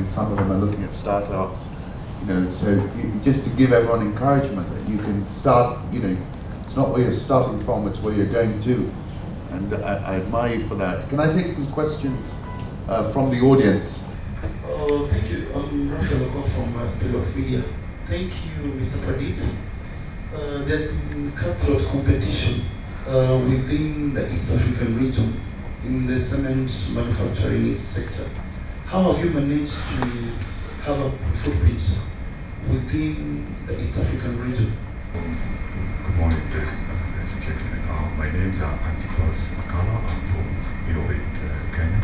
audience, some of them are looking at startups, you know, so just to give everyone encouragement that you can start, you know, it's not where you're starting from, it's where you're going to. And I, I admire you for that. Can I take some questions uh, from the audience? Oh, thank you. I'm Raphael Okoth from uh, Spellbox Media. Thank you, Mr. Pradeep. Uh, there's been cutthroat competition uh, within the East African region in the cement manufacturing sector. How have you managed to have a footprint within the East African region? Good morning, ladies and gentlemen. Uh, my name is uh, Antipas Akala. I'm from Innovate uh, Kenya.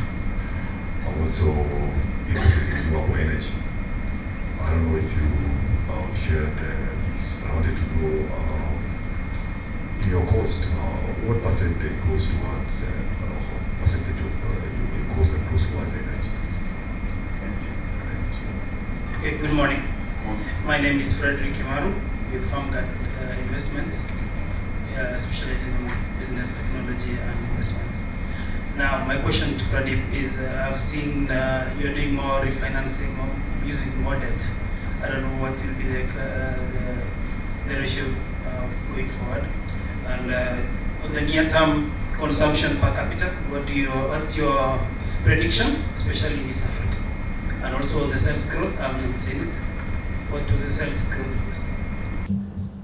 I'm also interested in renewable energy. I don't know if you uh, shared uh, this, I wanted to know uh, in your cost, uh, what percentage goes towards, uh, percentage of uh, your cost that goes towards energy? Okay, good morning. My name is Frederick Kimaru with FarmGuard uh, Investments, uh, specializing in business technology and investments. Now, my question to Pradeep is uh, I've seen uh, you're doing more refinancing, more, using more debt. I don't know what will be like, uh, the, the ratio uh, going forward. And on the near term consumption per capita, what do you, what's your prediction, especially in East Africa? And also the sales growth, I haven't seen it. What was the sales growth?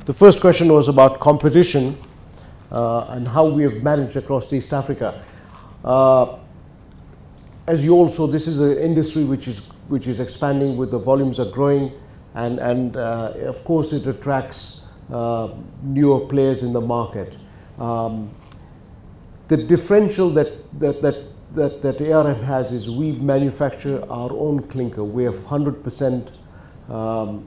The first question was about competition uh, and how we have managed across East Africa. Uh, as you also, this is an industry which is which is expanding with the volumes are growing, and and uh, of course it attracts uh, newer players in the market. Um, the differential that that that that, that ARM has is we manufacture our own clinker. We have 100% um,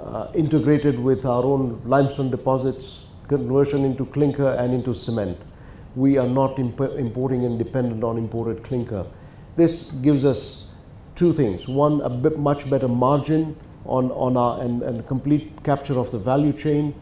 uh, integrated with our own limestone deposits, conversion into clinker and into cement. We are not imp importing and dependent on imported clinker. This gives us two things. One, a bit much better margin on, on our and, and complete capture of the value chain.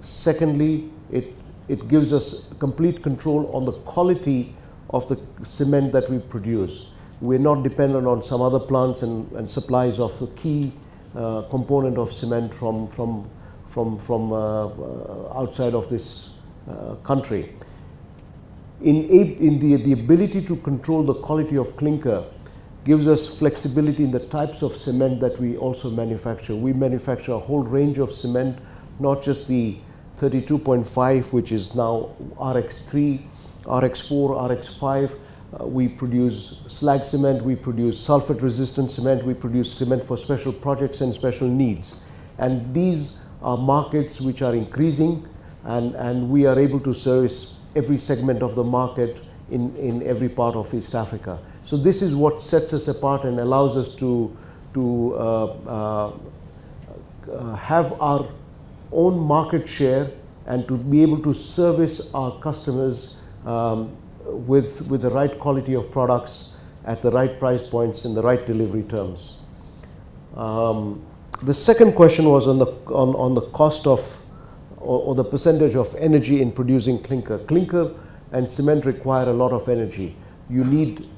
Secondly, it, it gives us complete control on the quality of the cement that we produce. We're not dependent on some other plants and, and supplies of the key uh, component of cement from, from, from, from uh, uh, outside of this uh, country. In, in the, the ability to control the quality of clinker gives us flexibility in the types of cement that we also manufacture. We manufacture a whole range of cement, not just the 32.5, which is now RX3, RX4, RX5. Uh, we produce slag cement, we produce sulfate resistant cement, we produce cement for special projects and special needs. And these are markets which are increasing and, and we are able to service every segment of the market in, in every part of East Africa. So this is what sets us apart and allows us to, to uh, uh, uh, have our own market share and to be able to service our customers um, with, with the right quality of products at the right price points in the right delivery terms. Um, the second question was on the, on, on the cost of or, or, the percentage of energy in producing clinker. Clinker and cement require a lot of energy. You need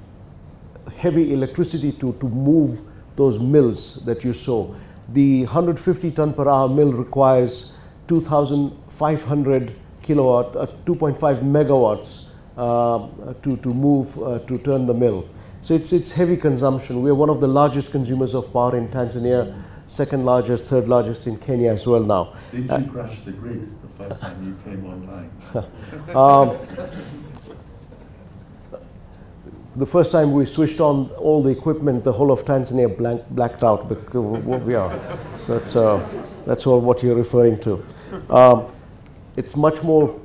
heavy electricity to, to move those mills that you saw. The 150 ton per hour mill requires 2,500 kilowatt, uh, 2.5 megawatts uh, to, to move, uh, to turn the mill. So it's, it's heavy consumption. We're one of the largest consumers of power in Tanzania second largest, third largest in Kenya as well now. Did you crash the grid the first time you came online? um, the first time we switched on all the equipment, the whole of Tanzania blank, blacked out because we are. So that's, uh, that's all what you're referring to. Um, it's much more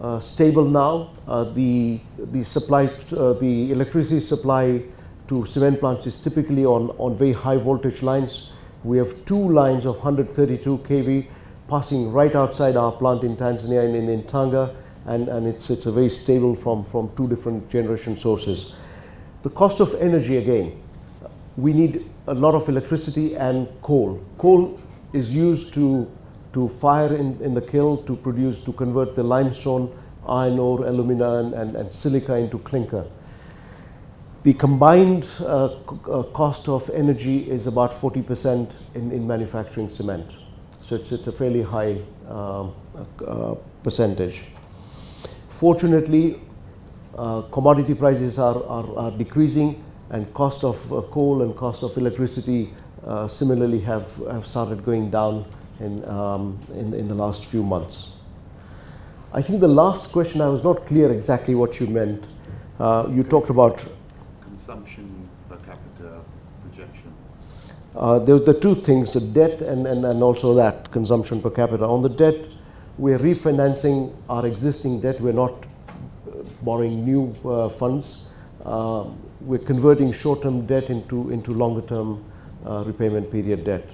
uh, stable now. Uh, the, the supply, uh, the electricity supply to cement plants is typically on, on very high voltage lines. We have two lines of 132 kV passing right outside our plant in Tanzania and in, in Tanga, and, and it's, it's a very stable from, from two different generation sources. The cost of energy again, we need a lot of electricity and coal. Coal is used to, to fire in, in the kiln to produce, to convert the limestone iron ore, alumina, and, and, and silica into clinker. The combined uh, uh, cost of energy is about 40% in, in manufacturing cement. So it's, it's a fairly high um, uh, percentage. Fortunately, uh, commodity prices are, are, are, decreasing and cost of uh, coal and cost of electricity uh, similarly have, have started going down in, um, in, in the last few months. I think the last question, I was not clear exactly what you meant. you talked about consumption per capita projections? Uh, there are the two things, the debt and, and, and also that consumption per capita. On the debt, we're refinancing our existing debt. We're not uh, borrowing new uh, funds. Uh, we're converting short-term debt into, into longer-term uh, repayment period debt.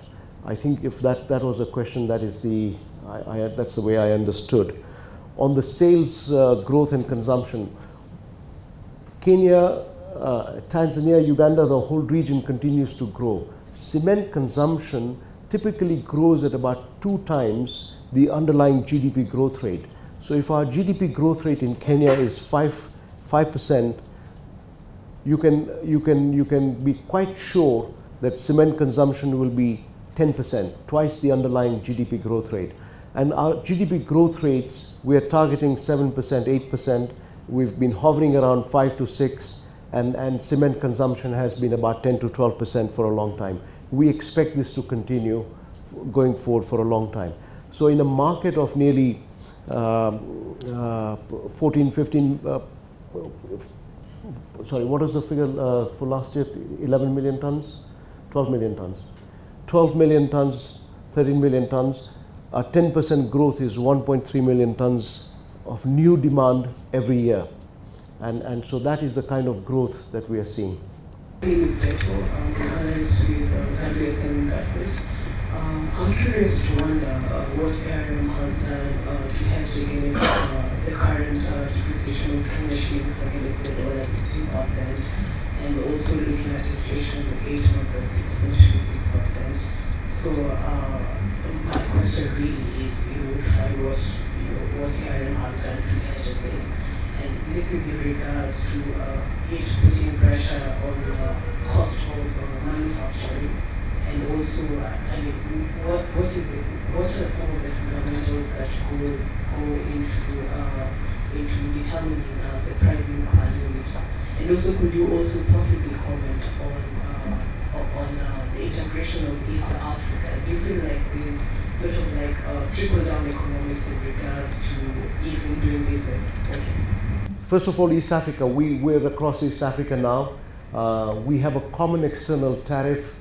I think if that, that was a question, that is the, I, I, that's the way I understood. On the sales uh, growth and consumption, Kenya uh, Tanzania, Uganda, the whole region continues to grow. Cement consumption typically grows at about two times the underlying GDP growth rate. So if our GDP growth rate in Kenya is 5, 5%, you can, you, can, you can be quite sure that cement consumption will be 10%, twice the underlying GDP growth rate. And our GDP growth rates, we are targeting 7%, 8%. We've been hovering around 5 to 6 and, and cement consumption has been about 10 to 12 percent for a long time. We expect this to continue going forward for a long time. So in a market of nearly uh, uh, 14, 15, uh, sorry, was the figure uh, for last year? 11 million tons? 12 million tons. 12 million tons, 13 million tons. A 10% growth is 1.3 million tons of new demand every year. And, and so that is the kind of growth that we are seeing. I'm curious to wonder uh, what ARM has done to hedge against uh, the current uh, depreciation of shillings against the dollar 15%, and also looking at inflation the rate of the 6.36%. So uh, my question really is, you know, try what, you know, what ARM has done to this. And this is in regards to uh, it putting pressure on the cost of uh, manufacturing and also, uh, I mean, what, what is it, what are some of the fundamentals that go, go into, uh, into determining uh, the pricing per unit? And also, could you also possibly comment on, uh, on uh, the integration of East Africa? Do you feel like there's sort of like uh, trickle down economics in regards to easing doing business? Okay. First of all, East Africa, we, we're across East Africa now. Uh, we have a common external tariff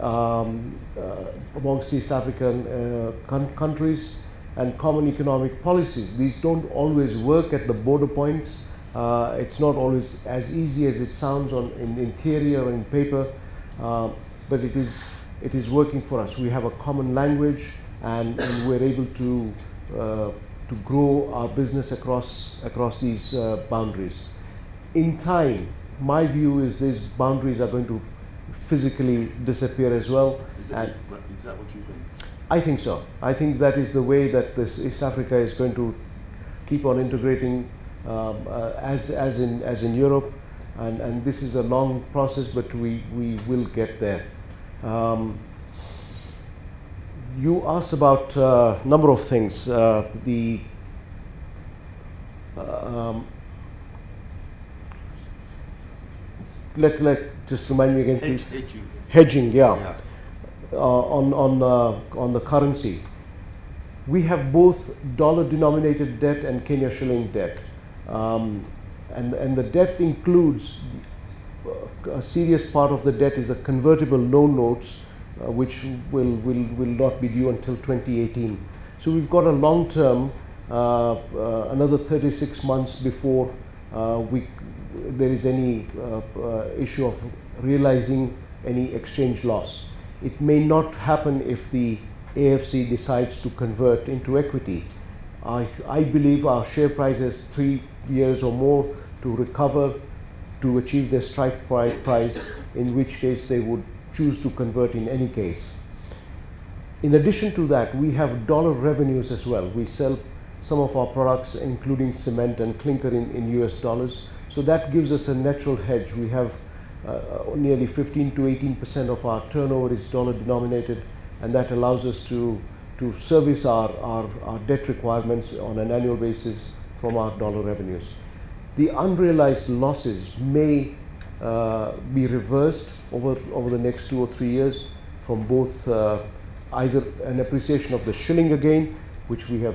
um, uh, amongst East African uh, countries and common economic policies. These don't always work at the border points. Uh, it's not always as easy as it sounds on, in, in theory or in paper, uh, but it is, it is working for us. We have a common language and, and we're able to uh, to grow our business across, across these uh, boundaries. In time, my view is these boundaries are going to physically disappear as well. Is that, is that what you think? I think so. I think that is the way that this East Africa is going to keep on integrating as, as, in, as in Europe. And, and this is a long process, but we, we will get there. Um, you asked about a uh, number of things. Uh, the uh, um, let let just remind me again, please. Hedging. Hedging, yeah. yeah. Uh, on on uh, on the currency, we have both dollar-denominated debt and Kenya shilling debt, um, and and the debt includes a serious part of the debt is a convertible loan notes uh, which will, will, will not be due until 2018. So we've got a long term, uh, uh, another 36 months before we, there is any issue of realizing any exchange loss. It may not happen if the AFC decides to convert into equity. I, I believe our share price has three years or more to recover to achieve their strike price, in which case they would choose to convert in any case. In addition to that, we have dollar revenues as well. We sell some of our products, including cement and clinker, in, in US dollars. So that gives us a natural hedge. We have uh, nearly 15 to 18 percent of our turnover is dollar denominated, and that allows us to, to service our, our, our debt requirements on an annual basis from our dollar revenues. The unrealized losses may uh, be reversed over, over the next two or three years from both uh, either an appreciation of the shilling again, which we have,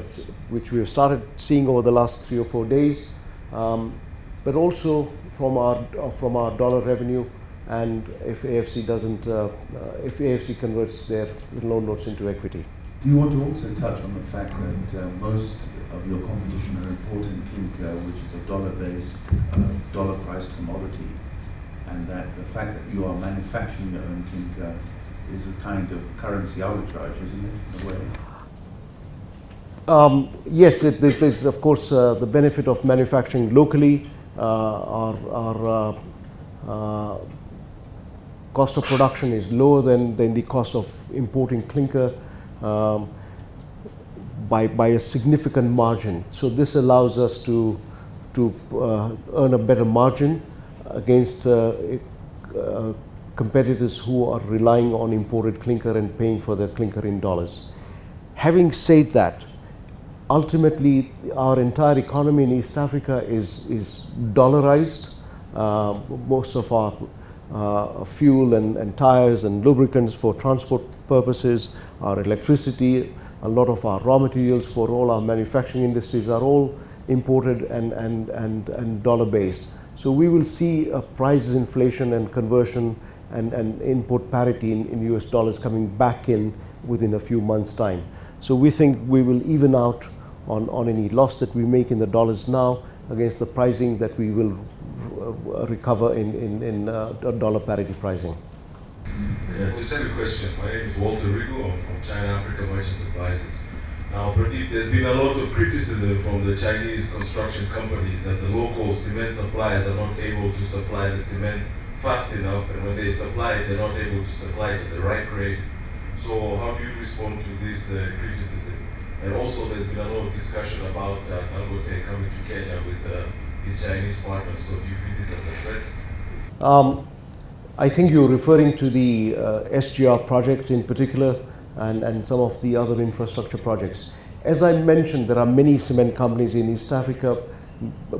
which we have started seeing over the last three or four days, um, but also from our, uh, from our dollar revenue and if AFC doesn't, uh, uh, if AFC converts their loan notes into equity. Do you want to also touch on the fact that uh, most of your competition are importing clinker, which is a dollar-based, uh, dollar-priced commodity, and that the fact that you are manufacturing your own clinker is a kind of currency arbitrage, isn't it, in a way? Um, yes, it, there's of course uh, the benefit of manufacturing locally. Uh, our, our uh, uh, cost of production is lower than, than the cost of importing clinker um, by, by a significant margin. So this allows us to, to uh, earn a better margin against uh, uh, competitors who are relying on imported clinker and paying for their clinker in dollars. Having said that, ultimately our entire economy in East Africa is, is dollarized. Uh, most of our uh, fuel and, and tires and lubricants for transport purposes, our electricity, a lot of our raw materials for all our manufacturing industries are all imported and, and, and, and dollar based. So we will see a prices inflation and conversion and, and input parity in, in US dollars coming back in within a few months time. So we think we will even out on, on any loss that we make in the dollars now against the pricing that we will uh, recover in, in, in uh, dollar parity pricing. Yeah, just have a question. My name is Walter Rigo. I'm from China Africa Merchants Advisors. Now, Pradeep, there's been a lot of criticism from the Chinese construction companies that the local cement suppliers are not able to supply the cement fast enough, and when they supply it, they're not able to supply it at the right rate. So, how do you respond to this uh, criticism? And also, there's been a lot of discussion about uh, Dangote coming to Kenya with uh, his Chinese partners. So, do you view this as a threat? Um, I think you're referring to the uh, SGR project in particular and, and some of the other infrastructure projects. As I mentioned, there are many cement companies in East Africa,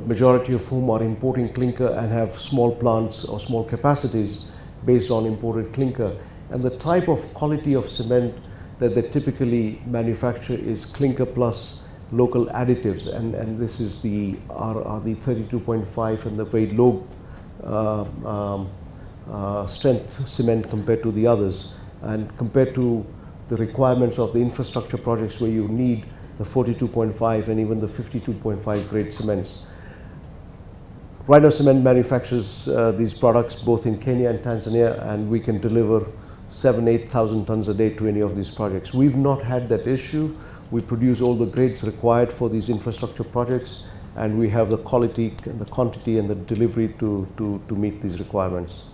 majority of whom are importing clinker and have small plants or small capacities based on imported clinker. And the type of quality of cement that they typically manufacture is clinker plus local additives. And, and this is the, are, are the 32.5 and the very low uh, um, uh, strength cement compared to the others and compared to the requirements of the infrastructure projects where you need the 42.5 and even the 52.5 grade cements. Rhino Cement manufactures uh, these products both in Kenya and Tanzania and we can deliver seven, 8,000 tons a day to any of these projects. We've not had that issue. We produce all the grades required for these infrastructure projects and we have the quality and the quantity and the delivery to, to, to meet these requirements.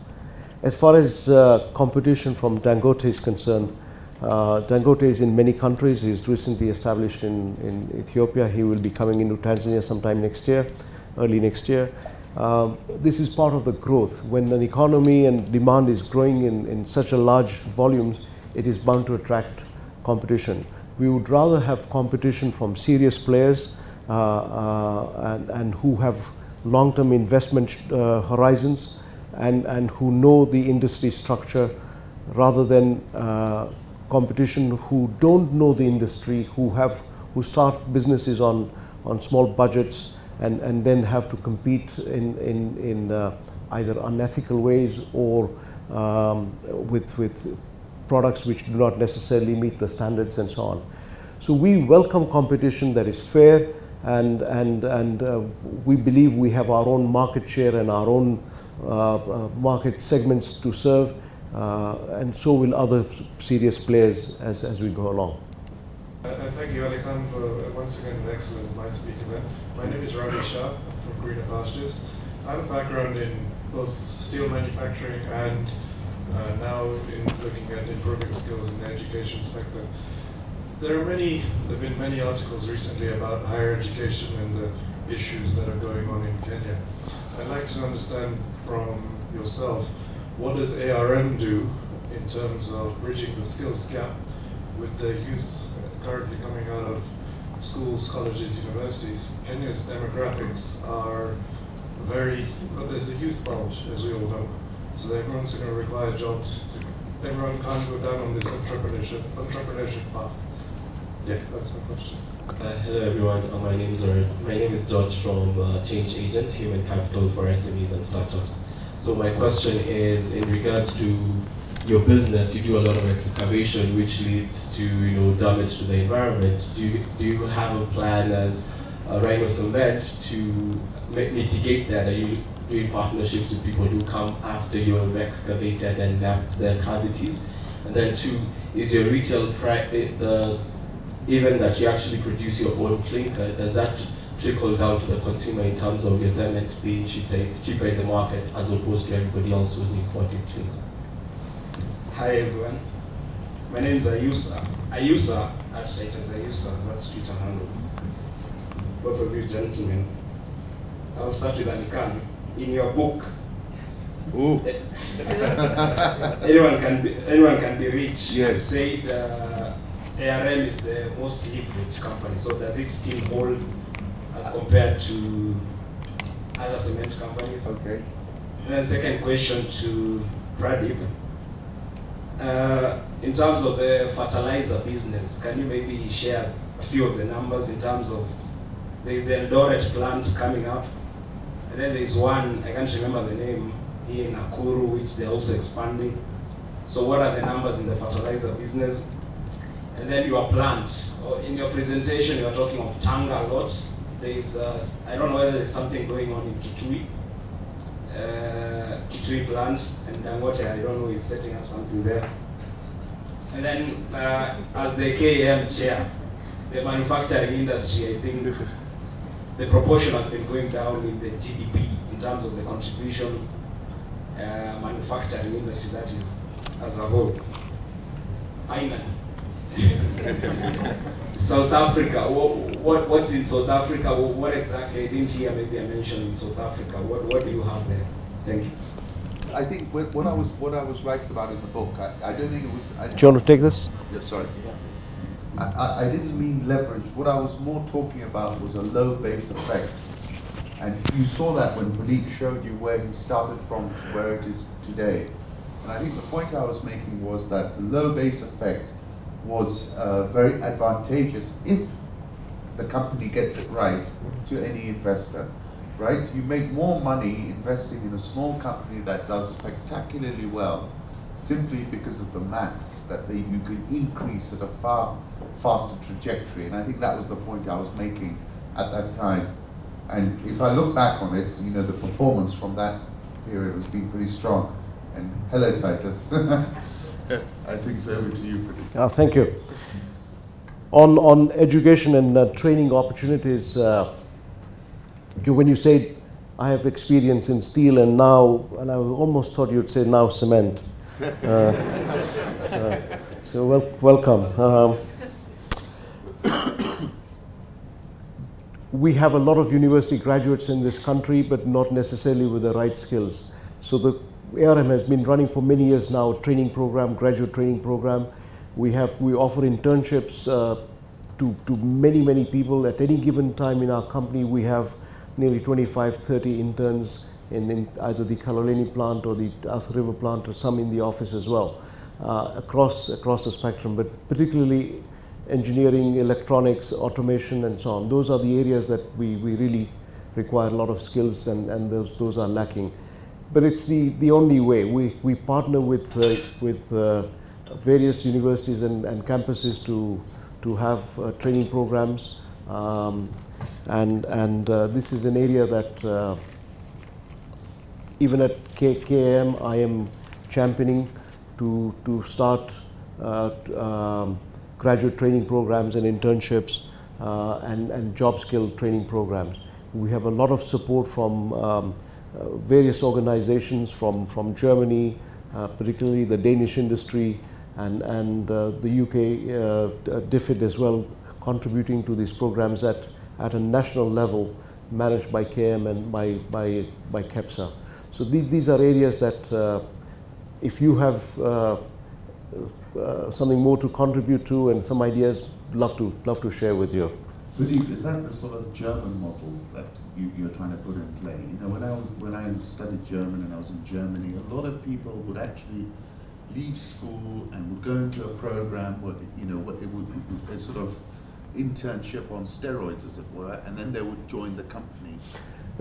As far as uh, competition from Dangote is concerned, uh, Dangote is in many countries. He's recently established in, in Ethiopia. He will be coming into Tanzania sometime next year, early next year. Um, this is part of the growth. When an economy and demand is growing in, in such a large volumes, it is bound to attract competition. We would rather have competition from serious players uh, uh, and, and who have long-term investment uh, horizons and, and who know the industry structure rather than uh, competition who don't know the industry, who have who start businesses on, on small budgets and, and then have to compete in, in, in uh, either unethical ways or um, with, with products which do not necessarily meet the standards and so on. So we welcome competition that is fair and, and, and uh, we believe we have our own market share and our own Uh, uh, market segments to serve, uh, and so will other serious players as, as we go along. And thank you, Aly-Khan, for once again an excellent Mindspeak event. My name is Ravi Shah. I'm from Greener Pastures. I have a background in both steel manufacturing and uh, now in looking at improving skills in the education sector. there are many, there have been many articles recently about higher education and the issues that are going on in Kenya. I'd like to understand from yourself, what does ARM do in terms of bridging the skills gap with the youth currently coming out of schools, colleges, universities? Kenya's demographics are very, but there's a youth bulge, as we all know. So everyone's going to require jobs. Everyone can't go down on this entrepreneurship, entrepreneurship path. Yeah, that's my question. Uh, hello everyone, uh, my name is my name is George from uh, Change Agents, Human Capital for SMEs and Startups. So my question is in regards to your business, you do a lot of excavation, which leads to you know damage to the environment. Do you, do you have a plan as uh, Rhino Cement to mitigate that? Are you doing partnerships with people who come after you have excavated and left their cavities? And then two, is your retail price the even that you actually produce your own clinker, does that trickle down to the consumer in terms of your cement being cheaper, cheaper in the market as opposed to everybody else who's importing clinker? Hi everyone. My name is Ayusa. Ayusa, at Titus Ayusa, that's Twitter handle. Both of you gentlemen. I'll start with Aly-Khan. In your book, Ooh. anyone can be anyone can be rich. Yes. You said uh, ARM is the most leveraged company. So does it still hold as compared to other cement companies? Okay. Then second question to Pradeep. Uh, in terms of the fertilizer business, can you maybe share a few of the numbers in terms of there's the Eldoret plant coming up, and then there's one, I can't remember the name, here in Nakuru, which they're also expanding. So what are the numbers in the fertilizer business? And then your plant, or in your presentation you are talking of Tanga a lot. There's, uh, I don't know whether there's something going on in Kitui, uh, Kitui plant, and Dangote, I don't know, is setting up something there. And then uh, as the KAM chair, the manufacturing industry, I think the proportion has been going down in the GDP in terms of the contribution uh, manufacturing industry that is as a whole. Finally, South Africa. What, what, what's in South Africa? What, what exactly? I didn't hear maybe I mentioned in South Africa. What, what do you have there? Thank you. I think what what I was what I was writing about in the book, I, I don't think it was. I, Do you want to take this? Yeah, sorry. I, I, I didn't mean leverage. What I was more talking about was a low base effect. And you saw that when Malik showed you where he started from to where it is today. And I think the point I was making was that the low base effect was uh, very advantageous if the company gets it right to any investor, right? You make more money investing in a small company that does spectacularly well simply because of the maths that they, you can increase at a far faster trajectory. And I think that was the point I was making at that time. And if I look back on it, you know, the performance from that period has been pretty strong. And hello, Titus. I think it's over to you, Pradeep. Uh, thank you. On, on education and uh, training opportunities, uh, you, when you said, I have experience in steel and now, and I almost thought you'd say now cement. Uh, uh, so wel welcome. Um, we have a lot of university graduates in this country, but not necessarily with the right skills. So the ARM has been running for many years now, training program, graduate training program. We have, we offer internships uh, to, to many, many people. At any given time in our company, we have nearly 25, 30 interns in, in either the Kaloleni plant or the Athi River plant or some in the office as well, uh, across, across the spectrum, but particularly engineering, electronics, automation, and so on. Those are the areas that we, we really require a lot of skills and, and those, those are lacking. But it's the, the only way. We, we partner with, uh, with uh, various universities and, and campuses to, to have uh, training programs. Um, and and uh, this is an area that uh, even at KAM I am championing to, to start uh, um, graduate training programs and internships and, and job skill training programs. We have a lot of support from um, various organizations from, from Germany, uh, particularly the Danish industry, and, and uh, the UK uh, DFID as well contributing to these programs at, at a national level managed by KAM and by, by, by KEPSA. So these, these are areas that uh, if you have uh, uh, something more to contribute to and some ideas, love to, love to share with you. Pradeep, is that the sort of German model that you, you're trying to put in play? You know, when I, when I studied German and I was in Germany, a lot of people would actually leave school and would go into a program where, you know, it would, a sort of internship on steroids, as it were, and then they would join the company.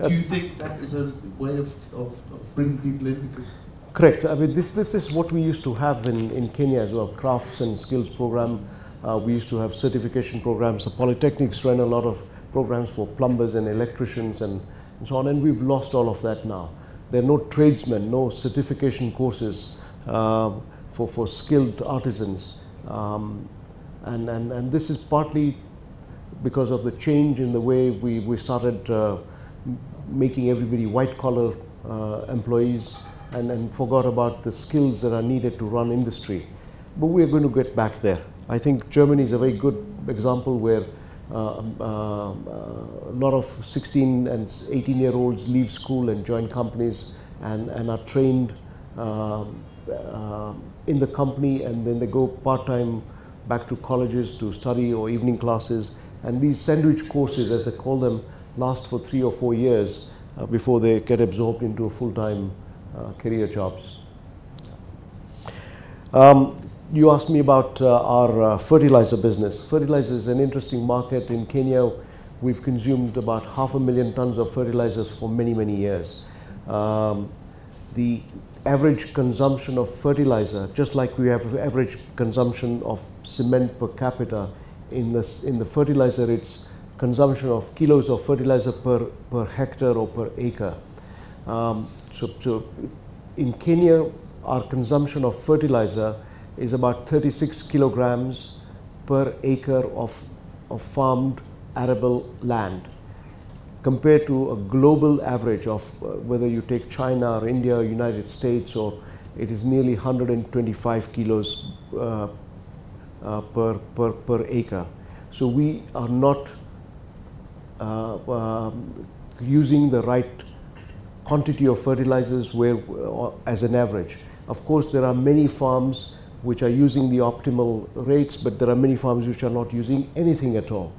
Do you think that is a way of, of, of bringing people in? Because Correct. I mean, this, this is what we used to have in, in Kenya as well, crafts and skills program. Uh, we used to have certification programs. The polytechnics ran a lot of programs for plumbers and electricians and, and so on, and we've lost all of that now. There are no tradesmen, no certification courses uh, for, for skilled artisans. Um, and, and, and this is partly because of the change in the way we, we started uh, making everybody white collar uh, employees and, and forgot about the skills that are needed to run industry. But we're going to get back there. I think Germany is a very good example where uh, um, uh, a lot of 16 and 18 year olds leave school and join companies and, and are trained um, uh, in the company and then they go part-time back to colleges to study or evening classes and these sandwich courses as they call them last for three or four years uh, before they get absorbed into full-time uh, career jobs. Um, you asked me about uh, our uh, fertilizer business. Fertilizer is an interesting market in Kenya. We've consumed about half a million tons of fertilizers for many, many years. Um, the average consumption of fertilizer, just like we have average consumption of cement per capita, in, this, in the fertilizer it's consumption of kilos of fertilizer per, per hectare or per acre. Um, so, so in Kenya, our consumption of fertilizer is about 36 kilograms per acre of, of farmed arable land compared to a global average of uh, whether you take China or India or United States or it is nearly 125 kilos uh, uh, per, per, per acre. So we are not uh, um, using the right quantity of fertilizers where, uh, as an average. Of course, there are many farms which are using the optimal rates, but there are many farms which are not using anything at all.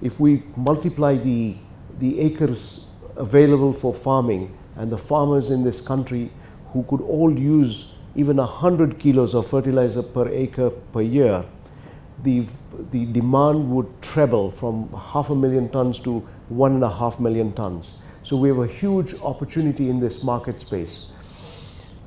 If we multiply the, the acres available for farming and the farmers in this country who could all use even 100 kilos of fertilizer per acre per year, the, the demand would treble from half a million tons to one and a half million tons. So we have a huge opportunity in this market space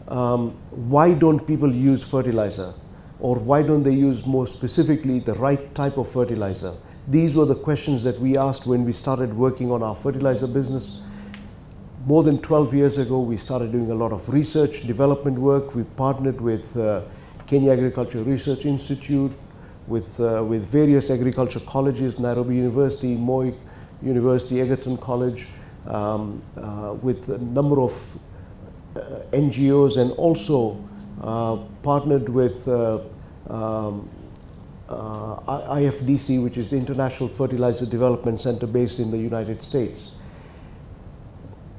um, why don't people use fertilizer? Or why don't they use more specifically the right type of fertilizer? These were the questions that we asked when we started working on our fertilizer business. More than 12 years ago, we started doing a lot of research, development work. We partnered with uh, Kenya Agriculture Research Institute, with, uh, with various agriculture colleges, Nairobi University, Moi University, Egerton College, um, uh, with a number of NGOs and also uh, partnered with uh, um, IFDC, which is the International Fertilizer Development Center based in the United States.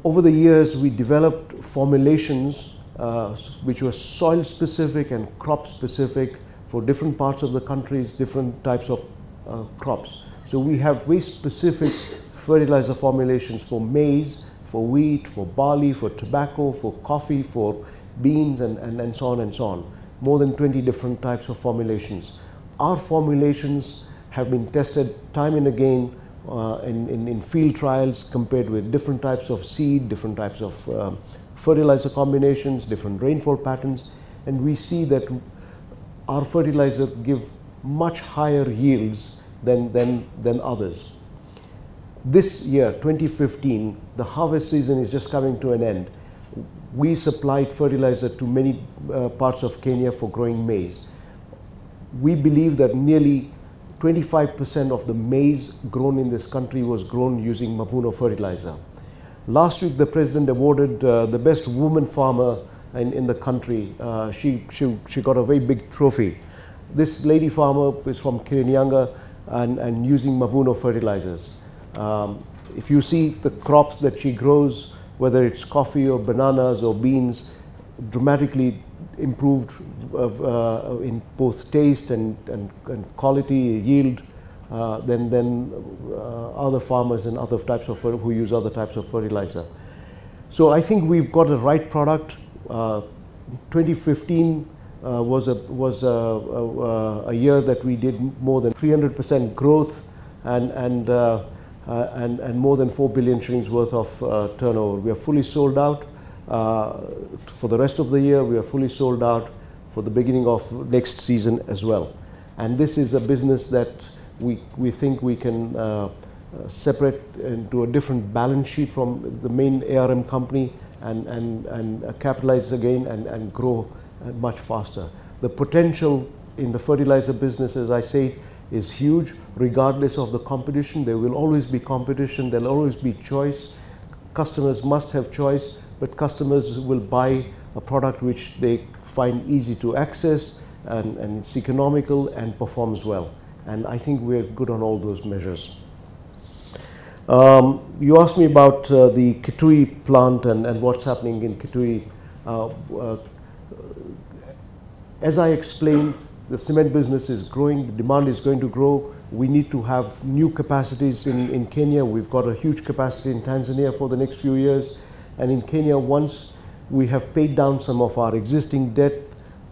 Over the years, we developed formulations uh, which were soil specific and crop specific for different parts of the countries, different types of uh, crops. So we have very specific fertilizer formulations for maize, for wheat, for barley, for tobacco, for coffee, for beans, and, and, and so on and so on. More than 20 different types of formulations. Our formulations have been tested time and again uh, in, in, in, field trials compared with different types of seed, different types of uh, fertilizer combinations, different rainfall patterns, and we see that our fertilizer give much higher yields than, than, than others this year, 2015, the harvest season is just coming to an end. We supplied fertilizer to many uh, parts of Kenya for growing maize. We believe that nearly 25% of the maize grown in this country was grown using Mavuno fertilizer. Last week, the president awarded uh, the best woman farmer in, in the country. Uh, she, she, she got a very big trophy this lady farmer is from Kirinyaga and, and using Mavuno fertilizers. Um, if you see the crops that she grows, whether it's coffee or bananas or beans, dramatically improved uh, uh, in both taste and, and, and quality, yield, uh, than, than uh, other farmers and other types of who use other types of fertilizer. So I think we've got a right product. Uh, 2015 uh, was a was a, a, a, year that we did more than 300% growth and and and and more than 4 billion shillings worth of uh, turnover. We are fully sold out uh, for the rest of the year. We are fully sold out for the beginning of next season as well. And this is a business that we we think we can. Uh, separate into a different balance sheet from the main ARM company and, and, and capitalize again and, and grow much faster. The potential in the fertilizer business, as I say, is huge regardless of the competition. There will always be competition, there will always be choice. Customers must have choice, but customers will buy a product which they find easy to access and, and it's economical and performs well. And I think we're good on all those measures. Um, you asked me about uh, the Kitui plant and, and what's happening in Kitui. Uh, uh, as I explained, the cement business is growing, the demand is going to grow. We need to have new capacities in, in Kenya. We've got a huge capacity in Tanzania for the next few years. And in Kenya, once we have paid down some of our existing debt,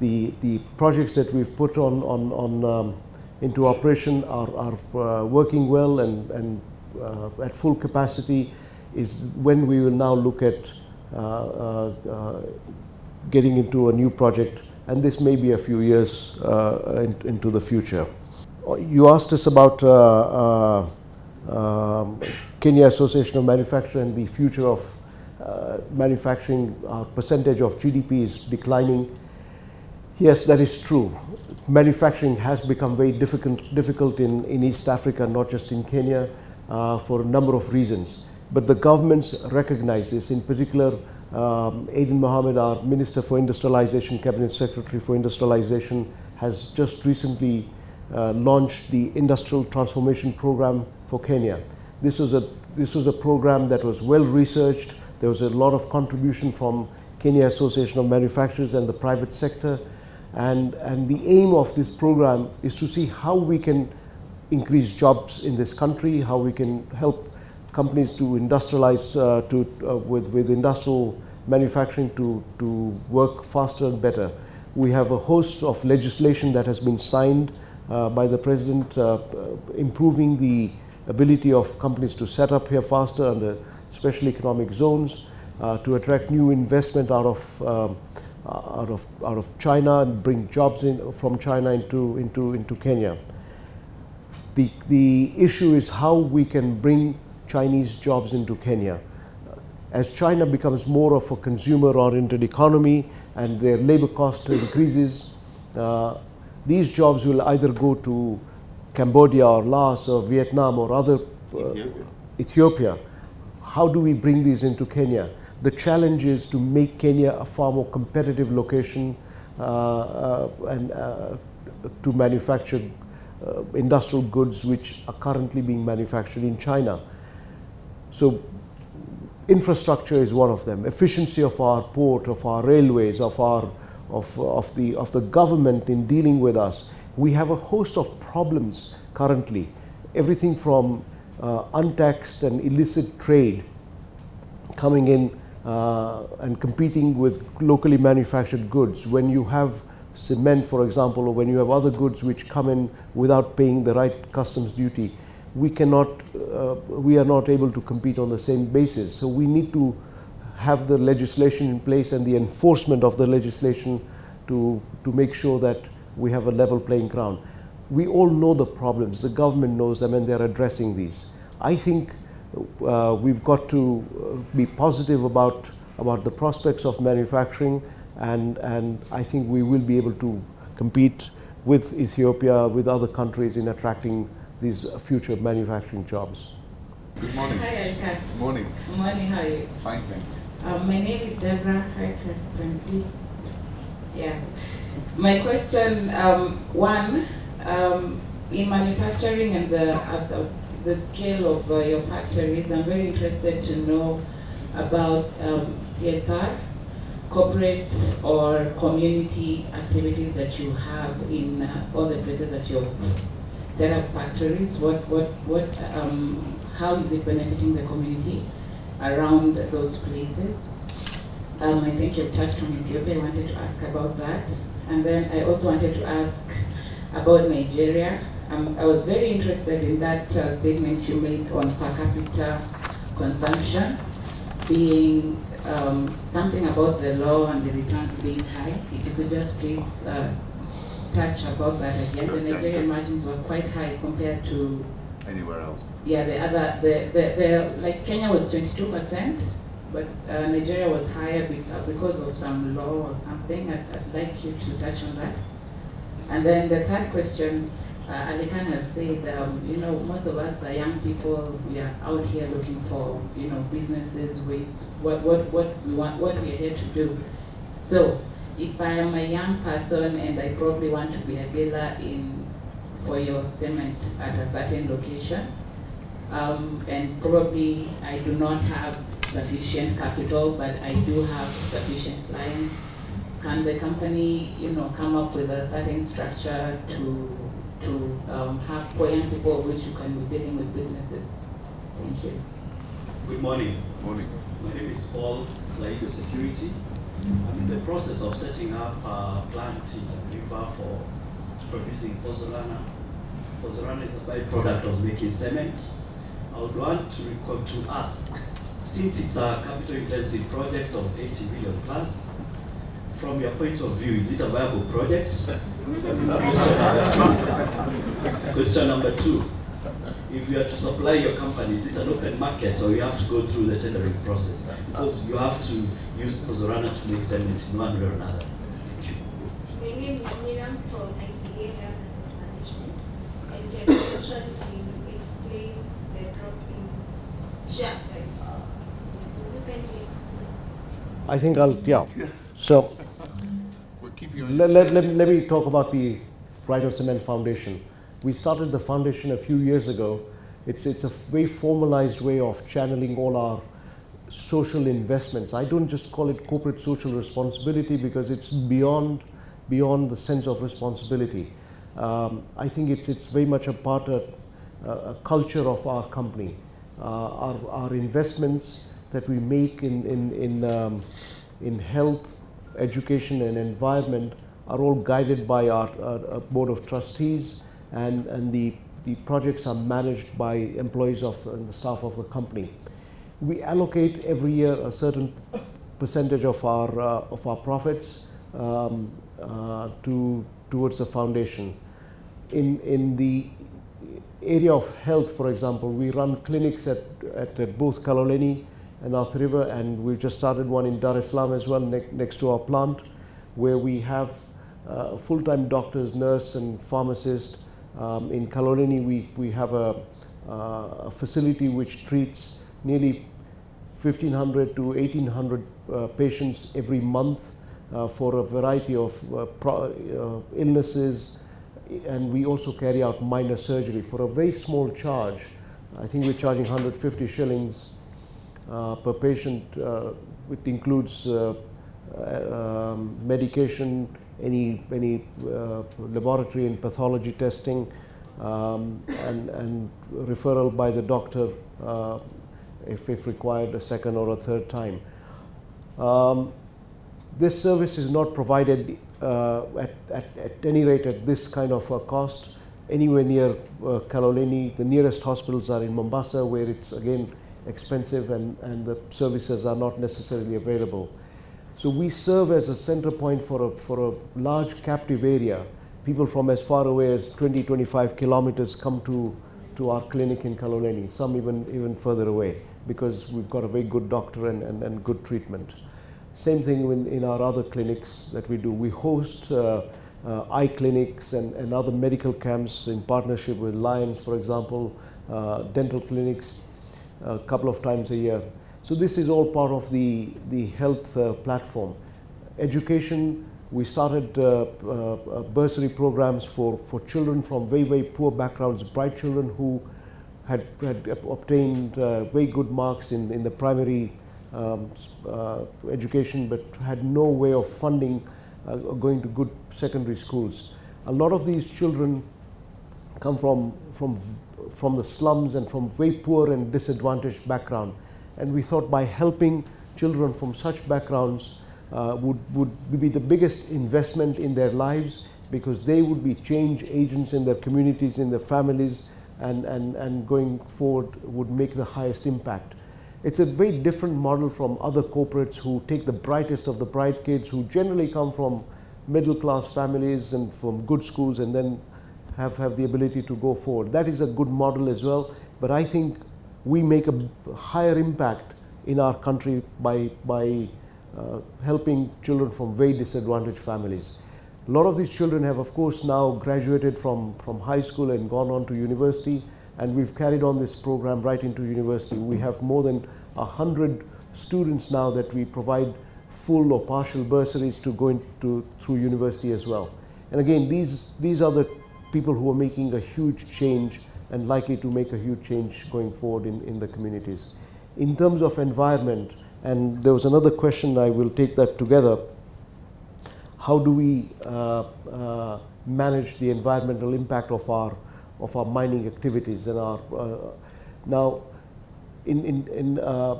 the, the projects that we've put on, on, on um, into operation are, are uh, working well and, and uh, at full capacity is when we will now look at uh, uh, getting into a new project and this may be a few years uh, in, into the future. You asked us about uh, uh, um, Kenya Association of Manufacturing and the future of uh, manufacturing. Our percentage of GDP is declining. Yes, that is true. Manufacturing has become very difficult, difficult in, in East Africa, not just in Kenya, uh, for a number of reasons. But the governments recognize this, in particular um, Adan Mohamed, our Minister for Industrialization, Cabinet Secretary for Industrialization, has just recently uh, launched the Industrial Transformation Program for Kenya. This was, a, this was a program that was well researched. There was a lot of contribution from Kenya Association of Manufacturers and the private sector. And, and the aim of this program is to see how we can increase jobs in this country, how we can help companies to industrialize uh, to, uh, with, with industrial manufacturing to, to work faster and better. We have a host of legislation that has been signed uh, by the President improving the ability of companies to set up here faster under special economic zones, uh, to attract new investment out of, um, out, of, out of China and bring jobs in from China into, into, into Kenya. The, the issue is how we can bring Chinese jobs into Kenya. As China becomes more of a consumer-oriented economy and their labor cost increases, uh, these jobs will either go to Cambodia or Laos or Vietnam or other uh, Ethiopia. Ethiopia. How do we bring these into Kenya? The challenge is to make Kenya a far more competitive location uh, uh and uh, to manufacture uh, industrial goods which are currently being manufactured in China. So infrastructure is one of them. Efficiency of our port, of our railways, of our of, of the of the government in dealing with us. We have a host of problems currently. Everything from uh, untaxed and illicit trade coming in uh, and competing with locally manufactured goods. When you have cement, for example, or when you have other goods which come in without paying the right customs duty, we cannot, uh, we are not able to compete on the same basis. So we need to have the legislation in place and the enforcement of the legislation to, to make sure that we have a level playing ground. We all know the problems, the government knows them and they're addressing these. I think uh, we've got to uh, be positive about, about the prospects of manufacturing and, and I think we will be able to compete with Ethiopia, with other countries in attracting these future manufacturing jobs. Good morning. Hi, Alka. Good morning. Good morning, how are you? Fine, thank you. Um, my name is Deborah. Hi, Yeah. My question, um, one, um, in manufacturing and the, the scale of uh, your factories, I'm very interested to know about um, CSR, corporate or community activities that you have in uh, all the places that you've set up factories. What, what, what, um, how is it benefiting the community around those places? Um, I think you've touched on Ethiopia. I wanted to ask about that. And then I also wanted to ask about Nigeria. Um, I was very interested in that uh, statement you made on per capita consumption being um, something about the law and the returns being high. If you could just please uh, touch about that again. The Nigerian margins were quite high compared to anywhere else. Yeah, the other, the, the, the like Kenya was 22 percent, but uh, Nigeria was higher uh, because of some law or something. I'd, I'd, like you to touch on that. And then the third question, uh, Aly-Khan has said, um, you know, most of us are young people. We are out here looking for, you know, businesses, ways, what, what, what we want, what we're here to do. So, if I am a young person and I probably want to be a dealer in for your cement at a certain location, um, and probably I do not have sufficient capital, but I do have sufficient clients. Can the company, you know, come up with a certain structure to to um, have for young people which you can be dealing with businesses? Thank you. Good morning. Morning. My name is Paul Flaigo Security. I'm in the process of setting up a plant in Athi River for producing pozzolana. Pozzolana is a byproduct of making cement. I would want to, to ask since it's a capital intensive project of 80 million plus, from your point of view, is it a viable project? Question number two. If you are to supply your company, is it an open market or you have to go through the tendering process? Because you have to use Pozzolana to make cement in one way or another. Thank you. My name is Miriam from ICEA Asset Management. And can you explain the drop in share I think I'll, yeah. So, let, let, let, let me talk about the Brighter Cement Foundation. We started the foundation a few years ago. It's, it's a very formalized way of channeling all our social investments. I don't just call it corporate social responsibility because it's beyond, beyond the sense of responsibility. Um, I think it's, it's very much a part of a culture of our company. Uh, our, our investments that we make in, in, in, um, in health, education and environment are all guided by our, our, board of trustees and, and the, the projects are managed by employees of and the staff of the company. We allocate every year a certain percentage of our, uh, of our profits um, uh, to, towards the foundation. In, in the area of health, for example, we run clinics at, at, at both Kaloleni and Athi River, and we've just started one in Dar es Salaam as well, ne next to our plant, where we have uh, full-time doctors, nurse, and pharmacist. Um, in Kaloleni, we, we have a, uh, a, facility which treats nearly 1,500 to 1,800 uh, patients every month uh, for a variety of uh, uh, illnesses, and we also carry out minor surgery for a very small charge. I think we're charging 150 shillings uh, per patient. It includes um, medication, any, any laboratory and pathology testing, um, and, and referral by the doctor if, if required a second or a third time. Um, this service is not provided uh, at, at, at, any rate at this kind of a cost anywhere near uh, Kaloleni. The nearest hospitals are in Mombasa where it's again expensive and, and the services are not necessarily available. So we serve as a center point for a, for a large captive area. People from as far away as 20, 25 kilometers come to, to our clinic in Kaloleni, some even, even further away because we've got a very good doctor and, and, and good treatment. Same thing in, in our other clinics that we do. We host uh, uh, eye clinics and, and other medical camps in partnership with Lions, for example, uh, dental clinics a couple of times a year. So this is all part of the, the health uh, platform. Education, We started uh, uh, bursary programs for, for children from very, very poor backgrounds, bright children who had, had obtained uh, very good marks in, in the primary um, uh, education but had no way of funding uh, going to good secondary schools. A lot of these children come from, from, from the slums and from very poor and disadvantaged background. And we thought by helping children from such backgrounds uh, would, would be the biggest investment in their lives because they would be change agents in their communities, in their families, and, and, and going forward would make the highest impact. It's a very different model from other corporates who take the brightest of the bright kids who generally come from middle class families and from good schools and then have, have the ability to go forward. That is a good model as well, but I think we make a higher impact in our country by, by uh, helping children from very disadvantaged families. A lot of these children have of course now graduated from, from high school and gone on to university and we've carried on this program right into university. We have more than a hundred students now that we provide full or partial bursaries to go into through university as well. And again, these, these are the people who are making a huge change and likely to make a huge change going forward in, in the communities. In terms of environment, and there was another question, I will take that together. How do we uh, uh, manage the environmental impact of our, of our mining activities and our, uh, now, in, in, in uh,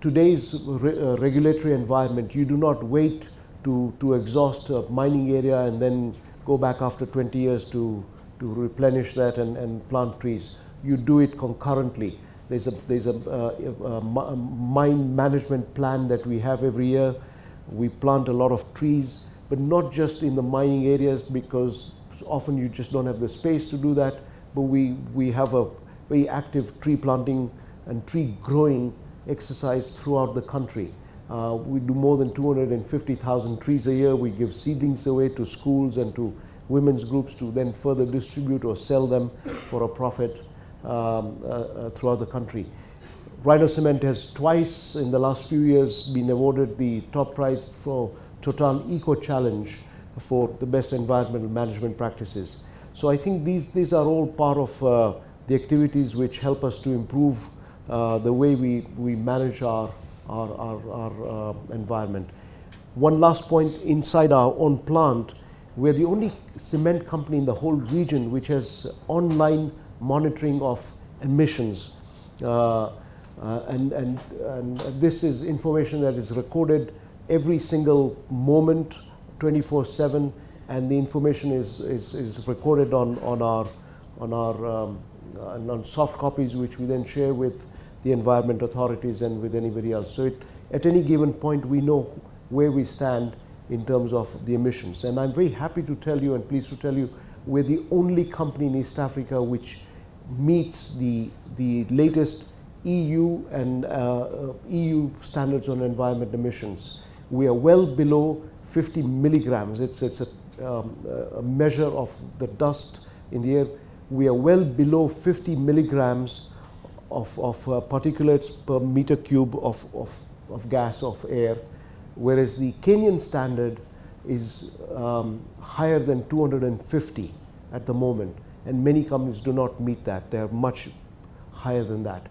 today's re uh, regulatory environment, you do not wait to, to exhaust a mining area and then go back after 20 years to, to replenish that and, and plant trees. You do it concurrently. There's a, there's a, uh, a, mine management plan that we have every year. We plant a lot of trees, but not just in the mining areas because often you just don't have the space to do that, but we, we have a very active tree planting and tree growing exercise throughout the country. Uh, we do more than 250,000 trees a year. We give seedlings away to schools and to women's groups to then further distribute or sell them for a profit um, uh, uh, throughout the country. Rhino Cement has twice in the last few years been awarded the top prize for Total Eco Challenge for the best environmental management practices. So I think these, these are all part of uh, the activities which help us to improve uh, the way we, we manage our, our, our, our uh, environment. One last point inside our own plant, we're the only cement company in the whole region which has online monitoring of emissions. Uh, uh, and, and, and this is information that is recorded every single moment, 24 7, and the information is, is, is recorded on, on our, on our um, on soft copies, which we then share with the environment authorities and with anybody else. So it, at any given point, we know where we stand in terms of the emissions. And I'm very happy to tell you and pleased to tell you we're the only company in East Africa which meets the, the latest EU and uh, EU standards on environment emissions. We are well below 50 milligrams. It's, it's a, um, a measure of the dust in the air. We are well below 50 milligrams of, of uh, particulates per meter cube of, of, of gas, of air, whereas the Kenyan standard is um, higher than 250 at the moment, and many companies do not meet that. They are much higher than that.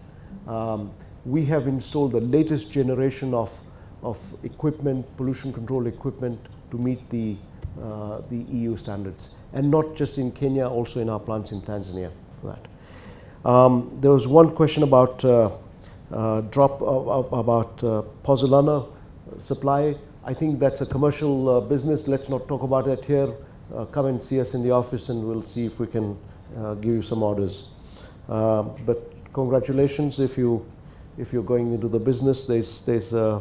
Um, we have installed the latest generation of, of equipment, pollution control equipment to meet the, uh, the EU standards, and not just in Kenya, also in our plants in Tanzania for that. Um, there was one question about uh, uh, drop of, about uh, pozzolana supply. I think that's a commercial uh, business. Let's not talk about it here. Uh, come and see us in the office, and we'll see if we can uh, give you some orders. but congratulations if you if you're going into the business. There's there's a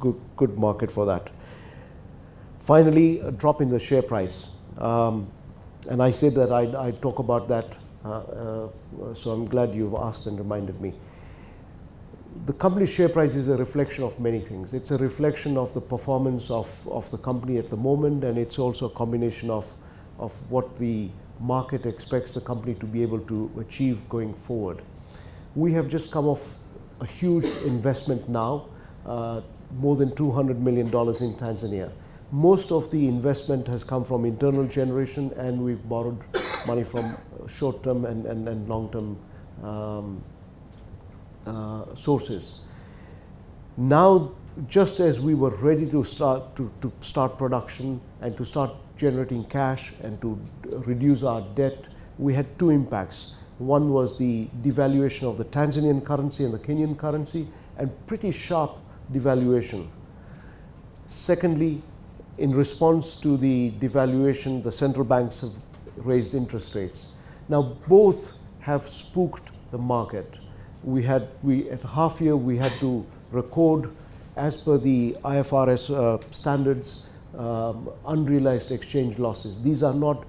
good good market for that. Finally, a drop in the share price. Um, and I said that I'd, I'd talk about that uh, uh, so I'm glad you've asked and reminded me. The company's share price is a reflection of many things. It's a reflection of the performance of, of the company at the moment, and it's also a combination of, of what the market expects the company to be able to achieve going forward. We have just come off a huge investment now, uh, more than $200 million in Tanzania. most of the investment has come from internal generation and we've borrowed money from short-term and, and, and long-term um, uh, Uh, sources. Now, just as we were ready to start to, to start production and to start generating cash and to reduce our debt, we had two impacts. One was the devaluation of the Tanzanian currency and the Kenyan currency, and pretty sharp devaluation. Secondly, in response to the devaluation, the central banks have raised interest rates. Now, both have spooked the market. We had, we, at half year, we had to record, as per the IFRS uh, standards, um, unrealized exchange losses. These are not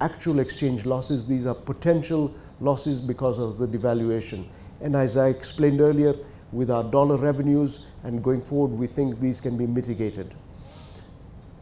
actual exchange losses, these are potential losses because of the devaluation. And as I explained earlier, with our dollar revenues and going forward, we think these can be mitigated.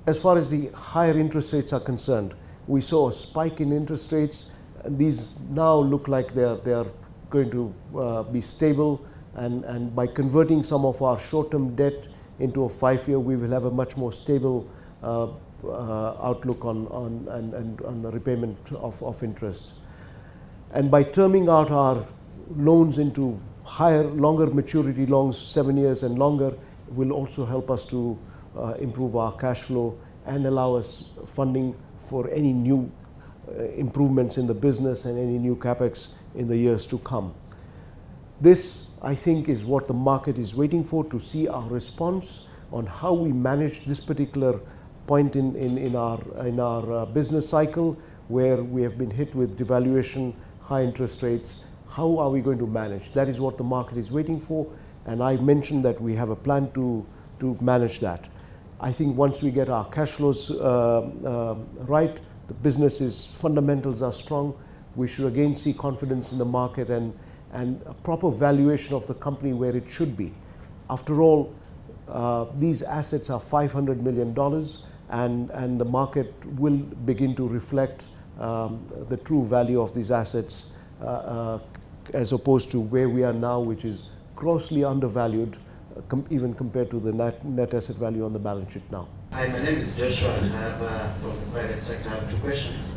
As far as the higher interest rates are concerned, we saw a spike in interest rates. These now look like they are, they are going to uh, be stable and, and by converting some of our short-term debt into a five-year, we will have a much more stable uh, uh, outlook on, on, and, and on the repayment of, of interest. And by terming out our loans into higher, longer maturity loans, seven years and longer, will also help us to uh, improve our cash flow and allow us funding for any new uh, improvements in the business and any new capex in the years to come. This, I think, is what the market is waiting for to see our response on how we manage this particular point in, in, in our, in our uh, business cycle where we have been hit with devaluation, high interest rates. How are we going to manage? That is what the market is waiting for. And I mentioned that we have a plan to, to manage that. I think once we get our cash flows uh, uh, right, the business's fundamentals are strong, we should again see confidence in the market and, and a proper valuation of the company where it should be. After all, uh, these assets are $500 million and, and the market will begin to reflect um, the true value of these assets uh, uh, as opposed to where we are now, which is grossly undervalued com even compared to the net, net asset value on the balance sheet now. Hi, my name is Joshua I have, uh, from the private sector, I have two questions.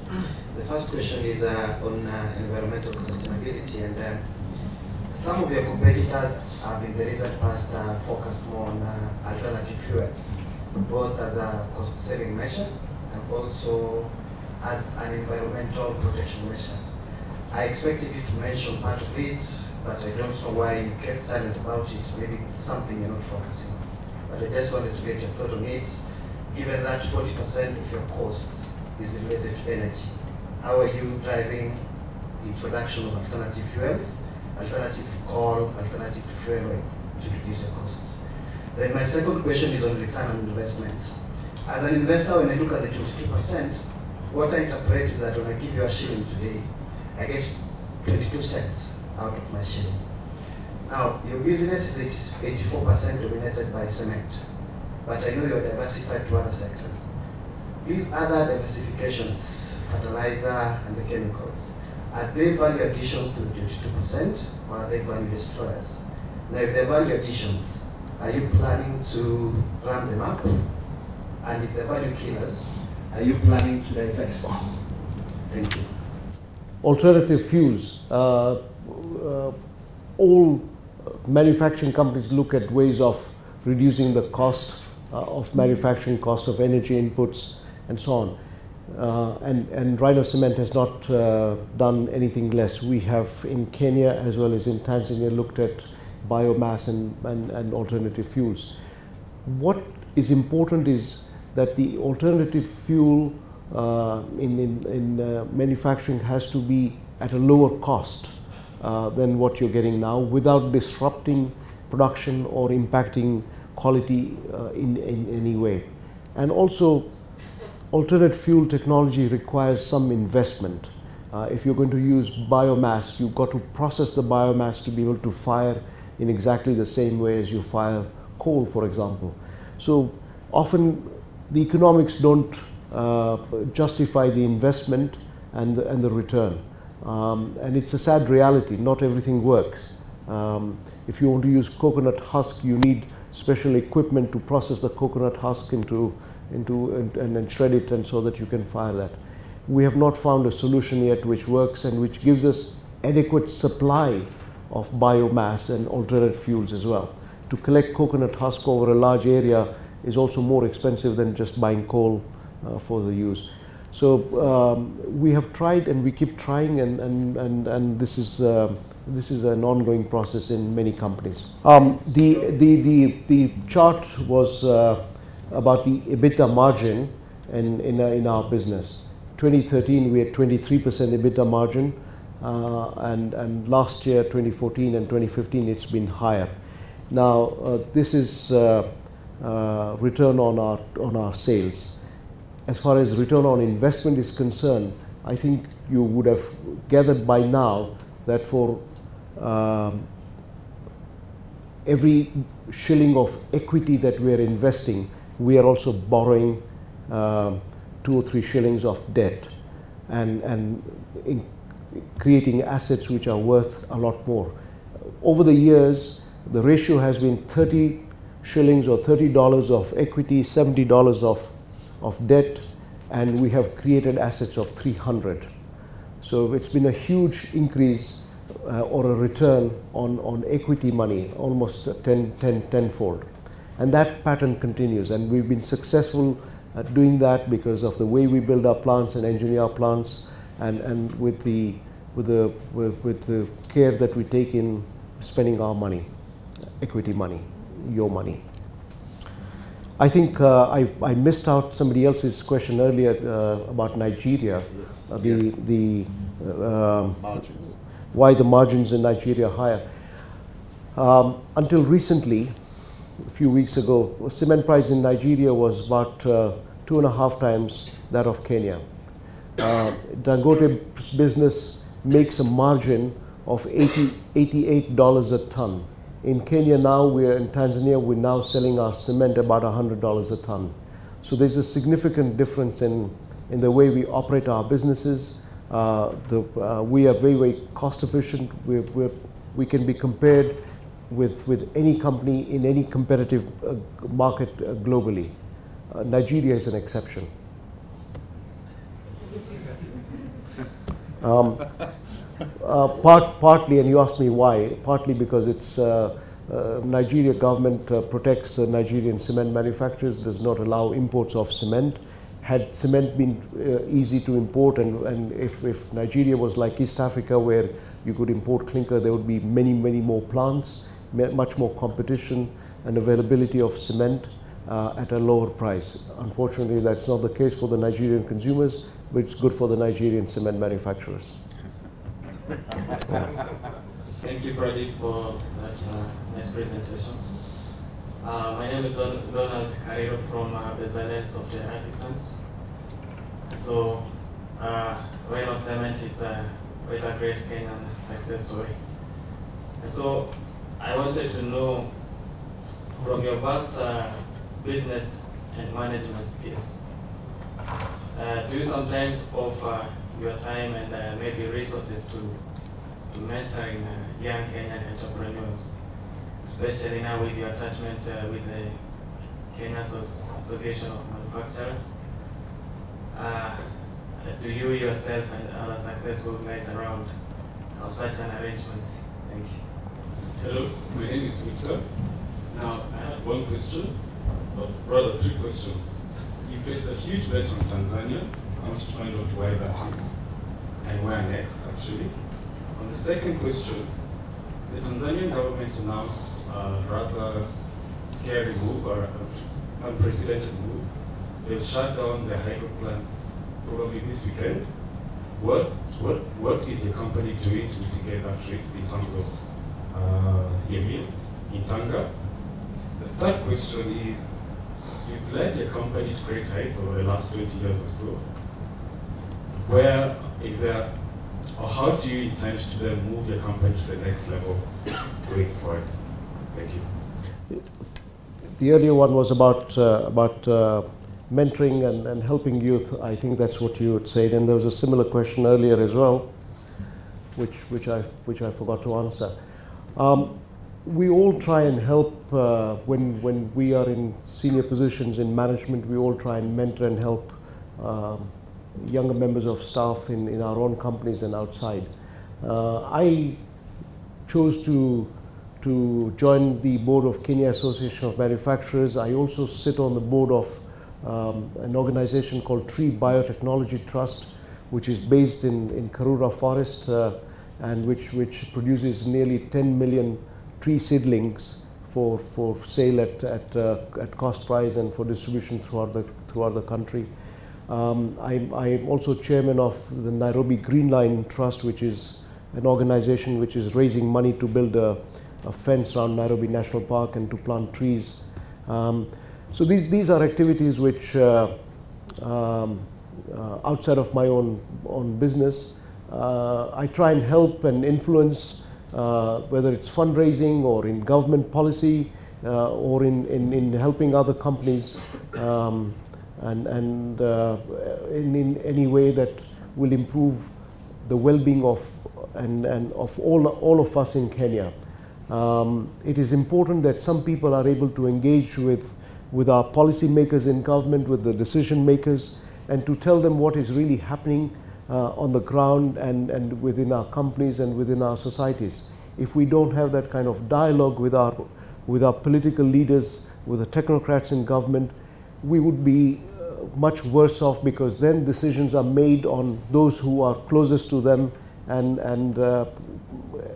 The first question is uh, on uh, environmental sustainability and uh, some of your competitors have in the recent past uh, focused more on uh, alternative fuels, both as a cost-saving measure and also as an environmental protection measure. I expected you to mention part of it, but I don't know why you kept silent about it. Maybe it's something you're not focusing on. But I just wanted to get your thought on it, given that 40% of your costs is related to energy. How are you driving the production of alternative fuels, alternative to coal, alternative to fuel oil to reduce your costs? Then my second question is on return on investments. As an investor, when I look at the 22%, what I interpret is that when I give you a shilling today, I get 22 cents out of my shilling. Now, your business is 84% dominated by cement, but I know you're diversified to other sectors. These other diversifications, fertilizer and the chemicals, are they value additions to the 22% or are they value destroyers? Now, if they're value additions, are you planning to ramp them up? And if they're value killers, are you planning to divest? Thank you. Alternative fuels. Uh, uh, all manufacturing companies look at ways of reducing the cost of manufacturing, cost of energy inputs, and so on. Uh, and, and Rhino Cement has not uh, done anything less. We have in Kenya as well as in Tanzania looked at biomass and, and, and alternative fuels. What is important is that the alternative fuel uh, in, in, in uh, manufacturing has to be at a lower cost uh, than what you're getting now without disrupting production or impacting quality uh, in, in any way. And also, alternate fuel technology requires some investment. Uh, if you're going to use biomass, you've got to process the biomass to be able to fire in exactly the same way as you fire coal, for example. So often the economics don't uh, justify the investment and the, and the return. Um, and it's a sad reality, not everything works. Um, if you want to use coconut husk, you need special equipment to process the coconut husk into, into and, and then shred it and so that you can fire that. We have not found a solution yet which works and which gives us adequate supply of biomass and alternate fuels as well. To collect coconut husk over a large area is also more expensive than just buying coal uh, for the use. So um, we have tried and we keep trying and, and, and, and this is uh, this is an ongoing process in many companies. Um, the, the, the, the chart was uh, about the EBITDA margin in, in, uh, in our business. 2013 we had 23% EBITDA margin uh, and, and last year 2014 and 2015 it's been higher. Now uh, this is uh, uh, return on our, on our sales. As far as return on investment is concerned, I think you would have gathered by now that for um, every shilling of equity that we are investing, we are also borrowing uh, two or three shillings of debt and, and creating assets which are worth a lot more. Over the years, the ratio has been 30 shillings or $30 of equity, $70 of, of debt, and we have created assets of 300. So it's been a huge increase uh, or a return on, on equity money, almost 10, 10, tenfold. And that pattern continues. And we've been successful at doing that because of the way we build our plants and engineer our plants and, and with, the, with, the, with, with the care that we take in spending our money, equity money, your money. I think uh, I, I, missed out somebody else's question earlier uh, about Nigeria. Yes. Uh, the, yes. the uh, um, margins why the margins in Nigeria are higher. Um, until recently, a few weeks ago, cement price in Nigeria was about uh, two and a half times that of Kenya. Uh, Dangote's business makes a margin of 80, $88 a ton. In Kenya now, we're in Tanzania, we're now selling our cement about $100 a ton. So there's a significant difference in, in the way we operate our businesses the, uh, we are very, very cost efficient. We're, we're, we can be compared with, with any company in any competitive uh, market uh, globally. Uh, Nigeria is an exception. Um, uh, part, partly, and you asked me why, partly because it's Nigeria government protects Nigerian cement manufacturers, does not allow imports of cement had cement been uh, easy to import and, and if, if Nigeria was like East Africa where you could import clinker, there would be many, many more plants, much more competition and availability of cement uh, at a lower price. Unfortunately, that's not the case for the Nigerian consumers, but it's good for the Nigerian cement manufacturers. Thank you, Pradeep, for that uh, nice presentation. Uh, my name is Don Donald Carrero from uh, Bezalel Software Artisans. So, uh, Rhino Cement is uh, quite a great Kenyan success story. And so, I wanted to know from your vast uh, business and management skills, uh, do you sometimes offer your time and uh, maybe resources to, to mentoring uh, young Kenyan entrepreneurs? Especially now with your attachment uh, with the Kenya Association of Manufacturers. Uh, do you yourself and other successful guys around have such an arrangement? Thank you. Hello, my name is Victor. Now, I have one question, or rather three questions. You placed a huge bet on Tanzania. I want to find out why that is, and where next, actually. On the second question, the Tanzanian government announced a rather scary move or unprecedented move. They've shut down their hydro plants probably this weekend. What, what, what is your company doing to mitigate that risk in terms of uh, your mills in Tanga? The third question is, you've led your company to great heights over the last 20 years or so. Where is there, or how do you intend to then move your company to the next level going forward? Thank you. The earlier one was about, uh, about uh, mentoring and, and helping youth. I think that's what you would say. And there was a similar question earlier as well, which, which, I, which I forgot to answer. Um, we all try and help uh, when, when we are in senior positions in management, we all try and mentor and help um, younger members of staff in, in our own companies and outside. Uh, I chose to, to join the board of Kenya Association of Manufacturers. I also sit on the board of um, an organization called Tree Biotechnology Trust, which is based in, in Karura Forest uh, and which, which produces nearly 10 million tree seedlings for, for sale at, at, uh, at cost price and for distribution throughout the, throughout the country. Um, I'm, I'm, also chairman of the Nairobi Green Line Trust, which is an organization which is raising money to build a, a fence around Nairobi National Park and to plant trees. Um, so these, these are activities which, uh, um, uh, outside of my own, own business, uh, I try and help and influence uh, whether it's fundraising or in government policy uh, or in, in, in, helping other companies um, and, and uh, in, in any way that will improve the well-being of and, and of all, all of us in Kenya. Um, it is important that some people are able to engage with, with our policymakers in government, with the decision makers, and to tell them what is really happening uh, on the ground and, and within our companies and within our societies. If we don't have that kind of dialogue with our, with our political leaders, with the technocrats in government, we would be uh, much worse off because then decisions are made on those who are closest to them and, and, uh,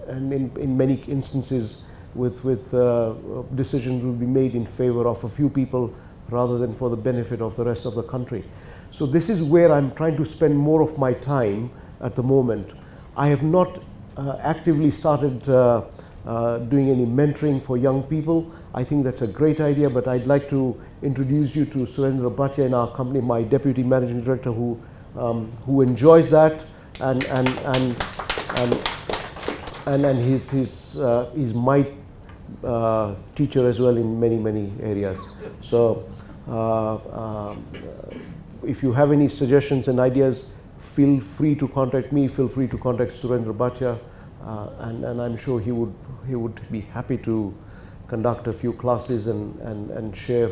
and in, in many instances with, with uh, decisions will be made in favor of a few people rather than for the benefit of the rest of the country. So this is where I'm trying to spend more of my time at the moment. I have not uh, actively started uh, uh, doing any mentoring for young people. I think that's a great idea, but I'd like to introduce you to Surendra Bhatia in our company, my deputy managing director who, um, who enjoys that and, and, and, and, and, and he's, he's, uh, he's my uh, teacher as well in many, many areas. So uh, um, if you have any suggestions and ideas, feel free to contact me, feel free to contact Surendra Bhatia, uh, and, and I'm sure he would, he would be happy to conduct a few classes and, and, and share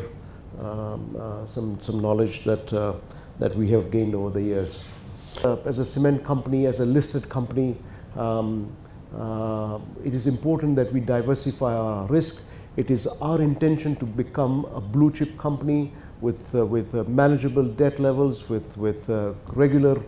um, uh, some, some knowledge that, uh, that we have gained over the years. Uh, as a cement company, as a listed company, um, uh, it is important that we diversify our risk. It is our intention to become a blue chip company with, uh, with uh, manageable debt levels, with, with uh, regular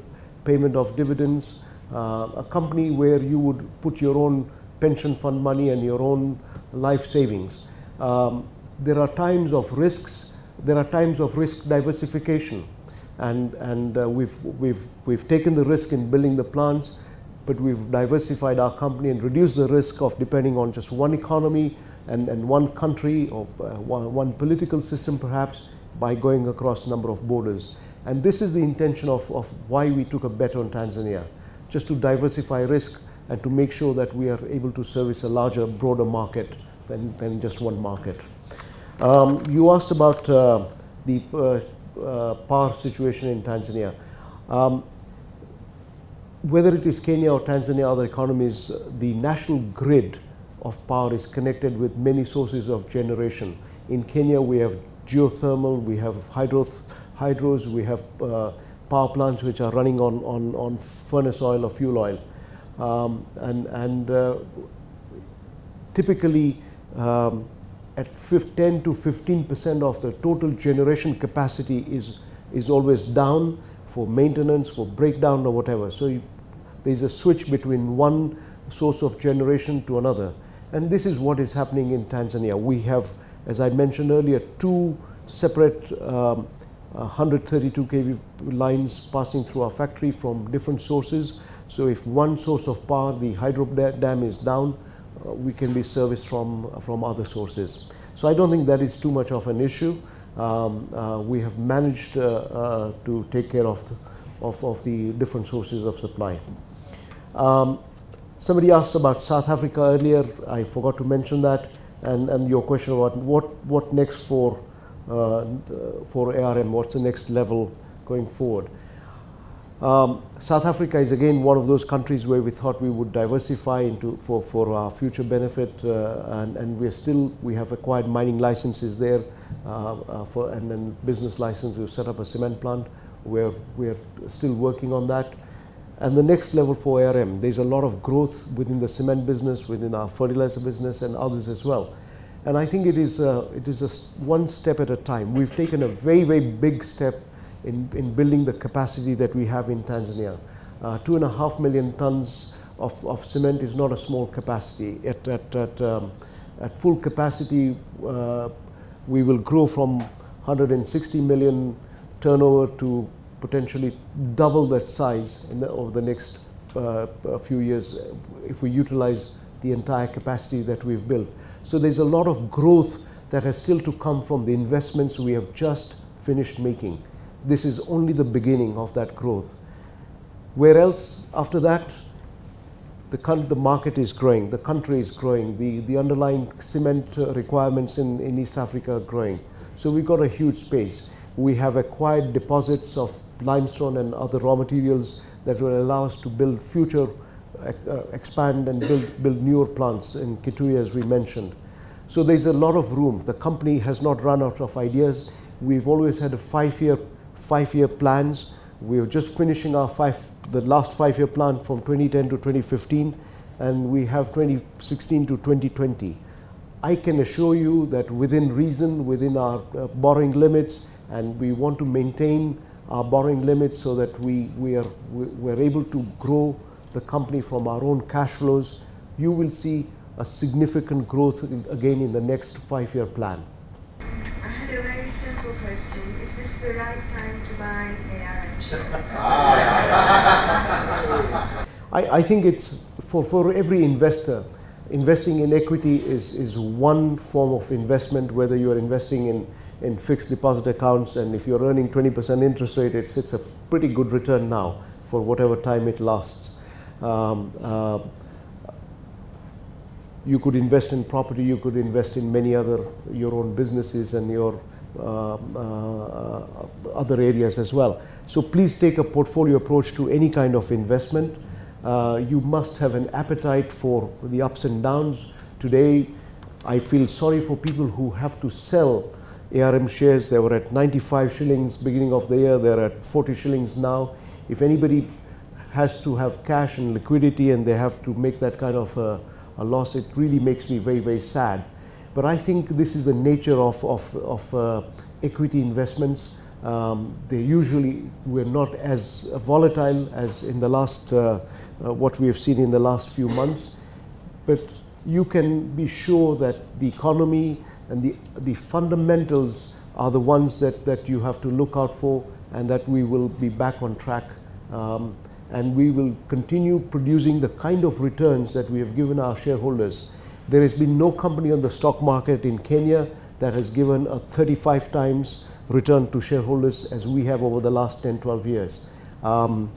payment of dividends, uh, a company where you would put your own pension fund money and your own life savings. Um, there are times of risks, there are times of risk diversification and, and we've, we've, we've taken the risk in building the plants, but we've diversified our company and reduced the risk of depending on just one economy and, and one country or uh, one, one political system perhaps by going across a number of borders. And this is the intention of, of why we took a bet on Tanzania, just to diversify risk and to make sure that we are able to service a larger, broader market than, than just one market. Um, you asked about uh, the uh, uh, power situation in Tanzania. Um, whether it is Kenya or Tanzania, or other economies, the national grid of power is connected with many sources of generation. In Kenya, we have geothermal, we have hydro, hydros, we have uh, power plants which are running on, on, on furnace oil or fuel oil. Um, and and uh, typically, um, at 10 to 15 percent of the total generation capacity is, is always down for maintenance, for breakdown or whatever. So you, there's a switch between one source of generation to another. And this is what is happening in Tanzania. We have, as I mentioned earlier, two separate um, 132 kV lines passing through our factory from different sources. So if one source of power, the hydro dam is down, uh, we can be serviced from, from other sources. So I don't think that is too much of an issue. Um, uh, we have managed uh, uh, to take care of the, of, of the different sources of supply. Um, somebody asked about South Africa earlier. I forgot to mention that. And, and your question about what, what next for, uh, for ARM, what's the next level going forward. Um, South Africa is again one of those countries where we thought we would diversify into for, for our future benefit, uh, and, and we're still we have acquired mining licenses there, uh, uh, for and then business license. We've set up a cement plant. We're we're still working on that. And the next level for ARM, there's a lot of growth within the cement business, within our fertilizer business, and others as well. And I think it is a, it is a one step at a time. We've taken a very very big step in, in building the capacity that we have in Tanzania. Uh, two and a half million tons of, of cement is not a small capacity. At, at, at, um, at full capacity, uh, we will grow from 160 million turnover to potentially double that size the, over the next uh, few years if we utilize the entire capacity that we've built. So there's a lot of growth that has still to come from the investments we have just finished making this is only the beginning of that growth. Where else after that, the, the market is growing, the country is growing, the, the underlying cement uh, requirements in, in East Africa are growing. So we've got a huge space. We have acquired deposits of limestone and other raw materials that will allow us to build future, uh, expand and build, build newer plants in Kitui as we mentioned. So there's a lot of room. The company has not run out of ideas. We've always had a five-year five-year plans. We're just finishing our five, the last five-year plan from 2010 to 2015, and we have 2016 to 2020. I can assure you that within reason, within our uh, borrowing limits, and we want to maintain our borrowing limits so that we, we, are, we, are able to grow the company from our own cash flows, you will see a significant growth in, again in the next five-year plan. I had a very simple question. Is this the right time to buy ARM shares? I, I think it's for, for every investor, investing in equity is, is one form of investment, whether you're investing in, in fixed deposit accounts and if you're earning 20% interest rate, it's, it's a pretty good return now for whatever time it lasts. Um, uh, you could invest in property, you could invest in many other your own businesses and your uh, uh, other areas as well. So please take a portfolio approach to any kind of investment. Uh, you must have an appetite for the ups and downs. Today, I feel sorry for people who have to sell ARM shares. They were at 95 shillings beginning of the year. They're at 40 shillings now. If anybody has to have cash and liquidity and they have to make that kind of a, a loss, it really makes me very, very sad. But I think this is the nature of, of, of uh, equity investments. Um, they usually were not as volatile as in the last, uh, uh, what we have seen in the last few months. But you can be sure that the economy and the, the fundamentals are the ones that, that you have to look out for and that we will be back on track. Um, and we will continue producing the kind of returns that we have given our shareholders. There has been no company on the stock market in Kenya that has given a 35 times return to shareholders as we have over the last 10, 12 years. Um,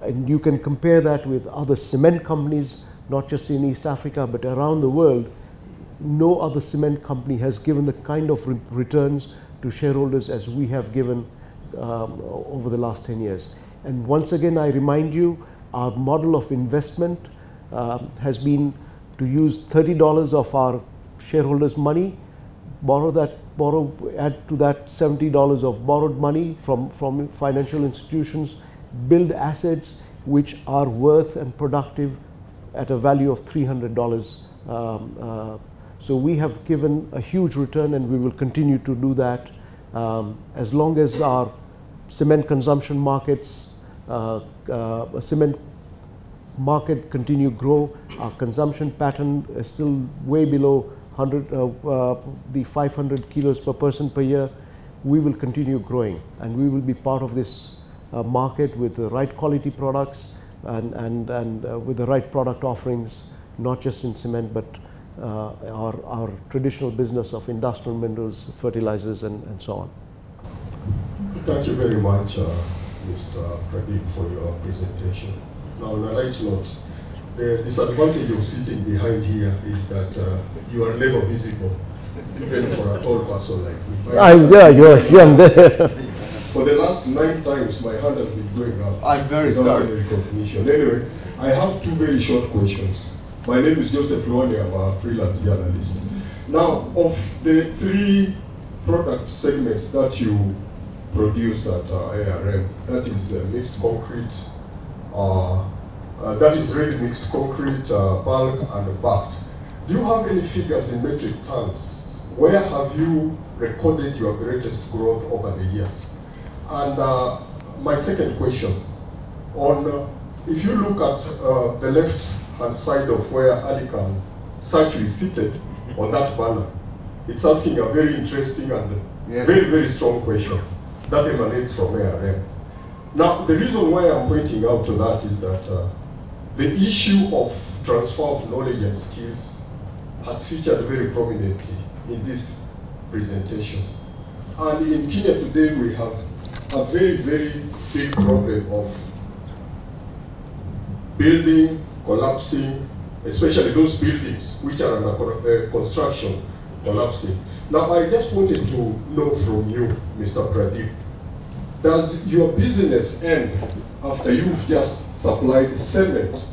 and you can compare that with other cement companies, not just in East Africa, but around the world. No other cement company has given the kind of re returns to shareholders as we have given um, over the last 10 years. And once again, I remind you, our model of investment uh, has been to use $30 of our shareholders' money, borrow that, borrow, add to that $70 of borrowed money from, from financial institutions, build assets which are worth and productive at a value of $300. Um, uh, so we have given a huge return and we will continue to do that um, as long as our cement consumption markets, uh, uh, cement market continue to grow. Our consumption pattern is still way below 100, uh, uh, the 500 kilos per person per year. We will continue growing and we will be part of this uh, market with the right quality products and, and, and uh, with the right product offerings, not just in cement, but our, our traditional business of industrial minerals, fertilizers, and, and so on. Thank you very much, uh, Mr. Pradeep, for your presentation. Now, on a light note, the disadvantage of sitting behind here is that uh, you are never visible, even for a tall person like me. I'm there, you're, I'm there. for the last last nine times my hand has been going up. I'm very sorry. any recognition. Anyway, I have two very short questions. My name is Joseph Luane, I'm a freelance journalist. Now, of the three product segments that you produce at uh, ARM, that is uh, mixed concrete, uh, uh, that is ready mixed concrete, uh, bulk, and backed. Do you have any figures in metric tons? Where have you recorded your greatest growth over the years? And uh, my second question, on uh, if you look at the left side of where Aly-Khan Satchu is seated on that banner, it's asking a very interesting and Yes. very, very strong question that emanates from ARM. Now, the reason why I'm pointing out to that is that uh, the issue of transfer of knowledge and skills has featured very prominently in this presentation. And in Kenya today, we have a very, very big problem of building, collapsing, especially those buildings which are under uh, construction collapsing. Now, I just wanted to know from you, Mr. Pradeep, does your business end after you've just supplied cement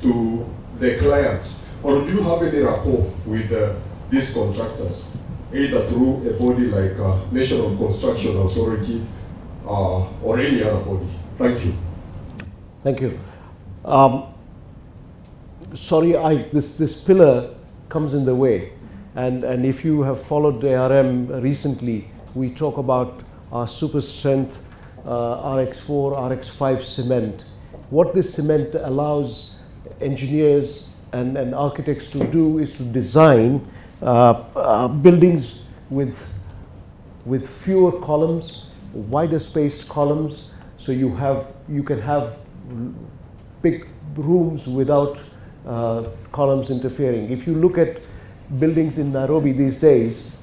to the client, or do you have any rapport with uh, these contractors, either through a body like uh, National Construction Authority uh, or any other body? Thank you. Thank you. Um, sorry, this, this pillar comes in the way. And, and if you have followed ARM recently, we talk about our super strength uh, RX4, RX5 cement. What this cement allows engineers and, and architects to do is to design uh, uh, buildings with, with fewer columns, wider spaced columns, so you have you can have big rooms without uh, columns interfering. If you look at buildings in Nairobi these days,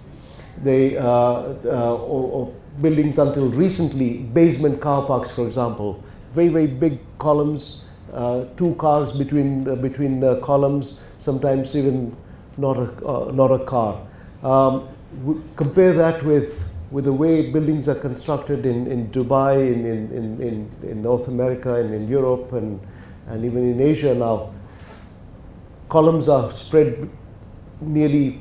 they uh, uh, or, or buildings until recently, basement car parks, for example, very very big columns, uh, two cars between uh, between uh, columns, sometimes even not a not a car. Um, compare that with with the way buildings are constructed in, in Dubai, in, in, in, in North America, and in Europe, and, and even in Asia now. Columns are spread nearly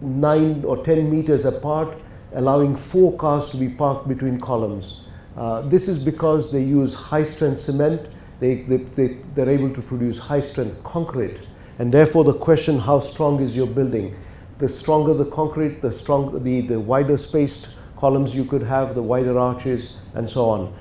nine or ten meters apart, allowing four cars to be parked between columns. Uh, this is because they use high strength cement, they, they, they, they're able to produce high strength concrete. And therefore, the question how strong is your building? The stronger the concrete, the, strong, the, the wider spaced columns you could have, the wider arches, and so on.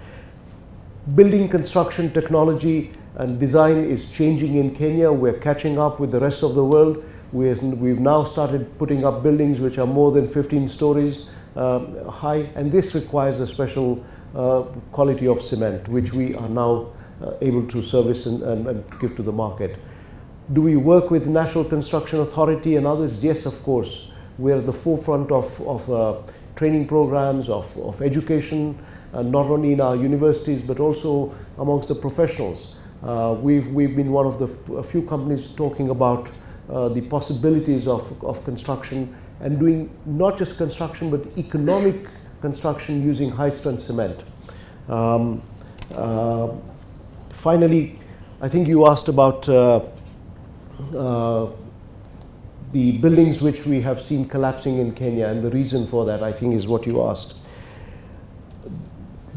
Building construction technology and design is changing in Kenya. We're catching up with the rest of the world. We're, we've now started putting up buildings which are more than 15 stories um, high, and this requires a special uh, quality of cement, which we are now uh, able to service and, and, and give to the market. Do we work with National Construction Authority and others? Yes, of course. We're at the forefront of, of uh, training programs, of, of education, uh, not only in our universities but also amongst the professionals. Uh, we've, we've been one of the few companies talking about uh, the possibilities of, of construction and doing not just construction but economic construction using high strength cement. Um, uh, finally, I think you asked about uh, uh, the buildings which we have seen collapsing in Kenya, and the reason for that, I think, is what you asked.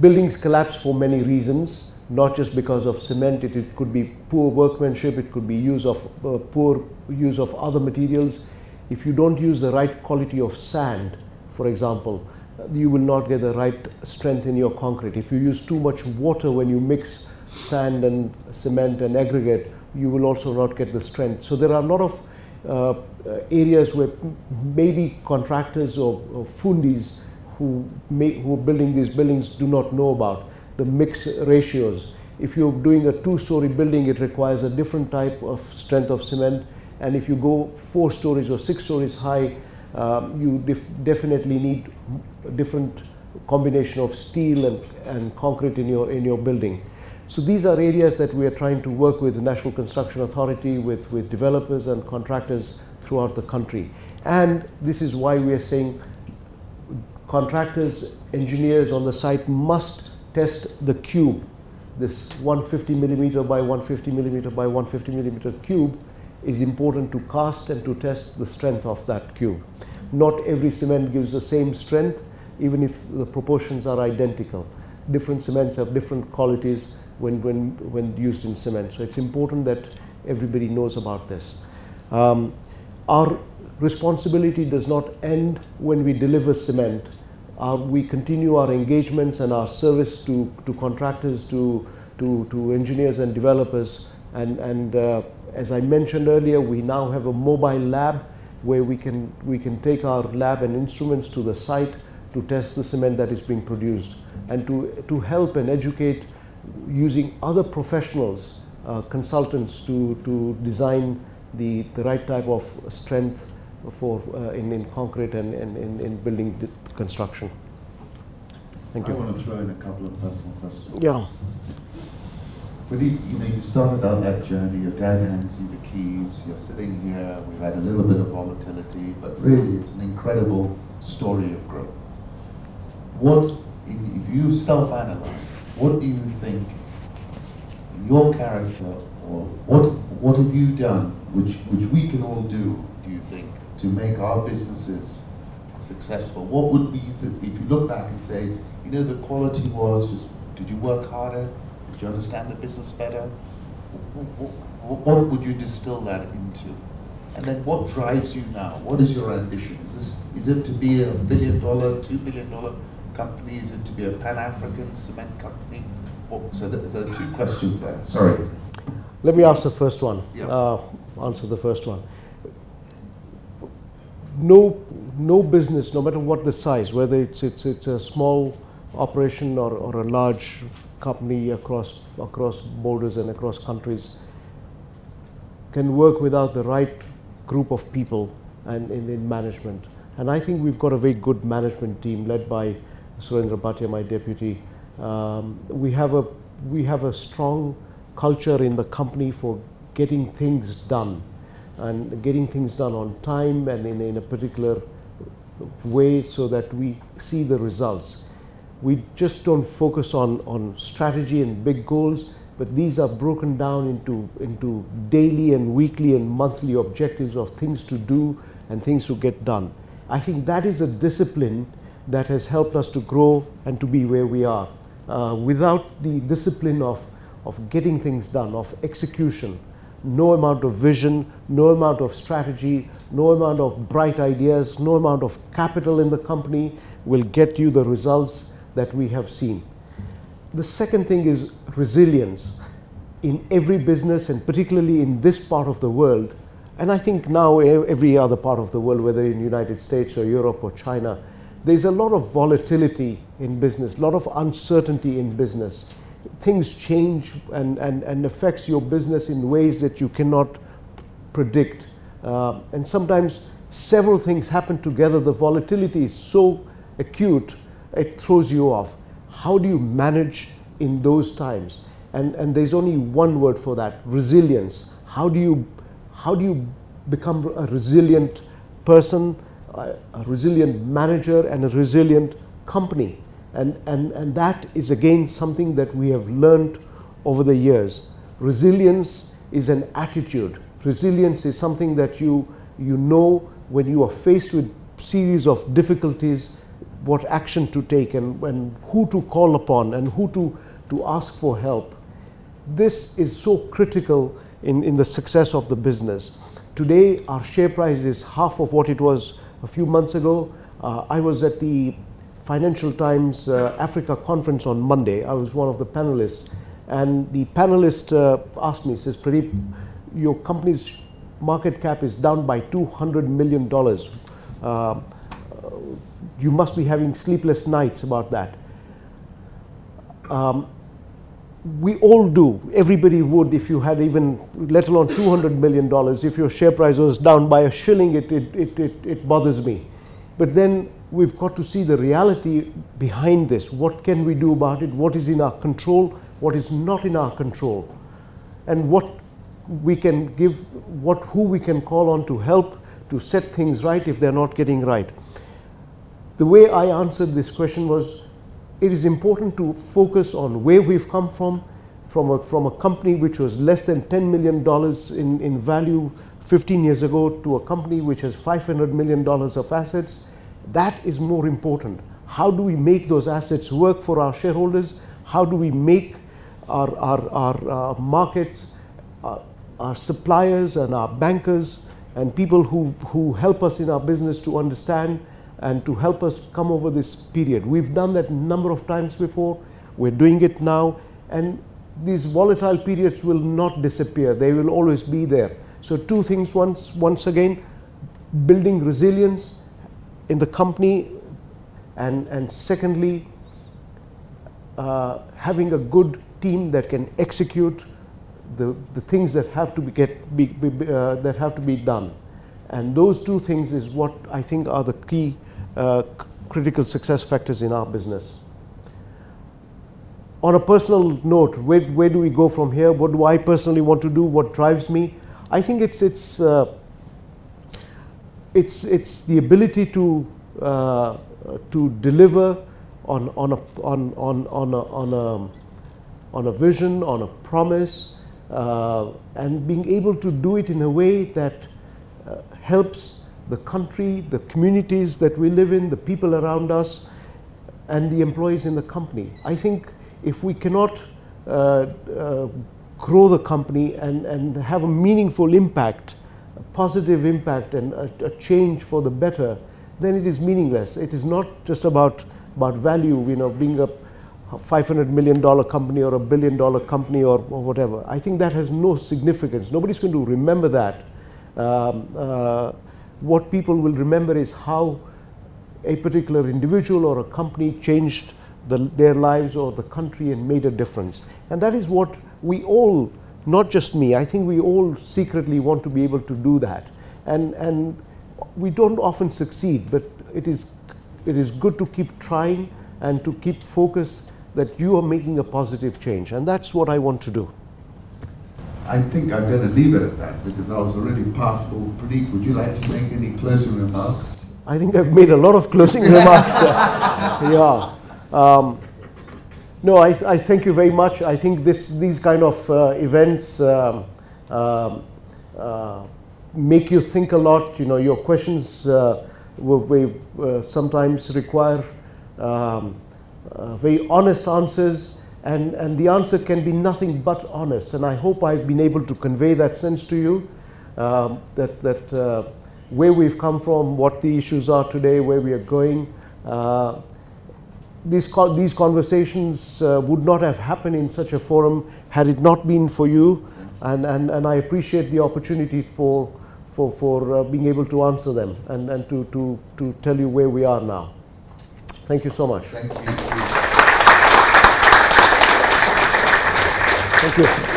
Buildings collapse for many reasons, not just because of cement. It, it could be poor workmanship. It could be use of uh, poor use of other materials. If you don't use the right quality of sand, for example, you will not get the right strength in your concrete. If you use too much water when you mix sand and cement and aggregate, you will also not get the strength. So there are a lot of uh, areas where maybe contractors or, or fundis who, who are building these buildings do not know about the mix ratios. If you're doing a two-story building, it requires a different type of strength of cement, and if you go four stories or six stories high, um, you def- definitely need different combination of steel and, and concrete in your in your building. So these are areas that we are trying to work with the National Construction Authority, with, with developers and contractors throughout the country. And this is why we are saying contractors, engineers on the site must test the cube, this 150 millimeter by 150 millimeter by 150 millimeter cube is important to cast and to test the strength of that cube. Not every cement gives the same strength, even if the proportions are identical. Different cements have different qualities when, when, when used in cement. So it's important that everybody knows about this. Um, our responsibility does not end when we deliver cement. We continue our engagements and our service to, to contractors, to, to, to engineers and developers. And, and uh, as I mentioned earlier, we now have a mobile lab where we can, we can take our lab and instruments to the site to test the cement that is being produced and to, to help and educate using other professionals, uh, consultants to, to design the, the right type of strength for uh, in, in concrete and, and in, in building construction. Thank you. I want to throw in a couple of personal questions. Yeah. But you, you know, you started on that journey, your dad hands you the keys, you're sitting here, we've had a little bit of volatility, but really it's an incredible story of growth. What, if you self-analyze, what do you think your character, or what, what have you done, which, which we can all do, do you think, to make our businesses successful? What would be, the, if you look back and say, you know, the quality was, just, did you work harder? Did you understand the business better? What, what, what would you distill that into? And then what drives you now? What is your ambition? Is this is it to be a billion dollar, two billion dollar company? Is it to be a Pan-African cement company? What, so there, there are two questions there. Sorry. Let me ask the first one. Yeah. Uh, answer the first one. No, no business, no matter what the size, whether it's it's it's a small operation or, or a large company across across borders and across countries, can work without the right group of people and in, in management. And I think we've got a very good management team led by Surendra Bhatia, my deputy. Um, we have a we have a strong culture in the company for getting things done and getting things done on time and in, in a particular way so that we see the results. We just don't focus on, on strategy and big goals, but these are broken down into, into daily and weekly and monthly objectives of things to do and things to get done. I think that is a discipline that has helped us to grow and to be where we are. Uh, without the discipline of, of getting things done, of execution, no amount of vision, no amount of strategy, no amount of bright ideas, no amount of capital in the company will get you the results that we have seen. The second thing is resilience. In every business, and particularly in this part of the world, and I think now every other part of the world, whether in the United States or Europe or China, there's a lot of volatility in business, a lot of uncertainty in business things change and, and, and affects your business in ways that you cannot predict. Uh, and sometimes several things happen together. The volatility is so acute, it throws you off. How do you manage in those times? And, and there's only one word for that, resilience. How do you, how do you become a resilient person, a, a resilient manager, and a resilient company? And, and, and that is again something that we have learned over the years. Resilience is an attitude. Resilience is something that you, you know when you are faced with series of difficulties, what action to take and, and who to call upon and who to, to ask for help. This is so critical in, in the success of the business. Today, our share price is half of what it was a few months ago. Uh, I was at the Financial Times uh, Africa conference on Monday. I was one of the panelists. And the panelist uh, asked me, says, Pradeep, your company's market cap is down by $200 million. Uh, you must be having sleepless nights about that. Um, we all do. Everybody would if you had even, let alone $200 million. If your share price was down by a shilling, it, it, it, it, it bothers me. But then we've got to see the reality behind this. What can we do about it? What is in our control? What is not in our control? And what we can give, what who we can call on to help to set things right if they're not getting right. The way I answered this question was it is important to focus on where we've come from, from a, from a company which was less than $10 million in, in value 15 years ago to a company which has $500 million of assets. That is more important. How do we make those assets work for our shareholders? How do we make our, our, our uh, markets, uh, our suppliers and our bankers and people who, who help us in our business to understand and to help us come over this period. We've done that number of times before. We're doing it now. And these volatile periods will not disappear. They will always be there. So two things once, once again, building resilience in the company and, and secondly, uh, having a good team that can execute the, the things that have to be, get, be, be uh, that have to be done. And those two things is what I think are the key uh, critical success factors in our business. On a personal note, where, where do we go from here? What do I personally want to do? What drives me? I think it's, it's, uh, it's, it's the ability to, uh, to deliver on, on, a, on, on, on, a, on, a, on a vision, on a promise, uh, and being able to do it in a way that uh, helps the country, the communities that we live in, the people around us, and the employees in the company. I think if we cannot uh, uh, grow the company and, and have a meaningful impact, positive impact and a, a, change for the better, then it is meaningless. It is not just about, about value, you know, being a $500 million company or a billion dollar company or, or, whatever. I think that has no significance. Nobody's going to remember that. Um, uh, what people will remember is how a particular individual or a company changed the, their lives or the country and made a difference. And that is what we all, not just me, I think we all secretly want to be able to do that. And, and we don't often succeed, but it is, it is good to keep trying and to keep focused that you are making a positive change. And that's what I want to do. I think I'm going to leave it at that because that was a really powerful. Pradeep, would you like to make any closing remarks? I think I've made a lot of closing remarks. yeah. Um, no, I, I, thank you very much. I think this, these kind of uh, events um, um uh, make you think a lot. You know, your questions uh, uh, sometimes require um, uh, very honest answers and, and the answer can be nothing but honest. And I hope I've been able to convey that sense to you, um, that, that uh, where we've come from, what the issues are today, where we are going. These, these conversations uh, would not have happened in such a forum had it not been for you. And, and, and I appreciate the opportunity for, for, for uh, being able to answer them and, and to, to, to tell you where we are now. Thank you so much. Thank you. Thank you.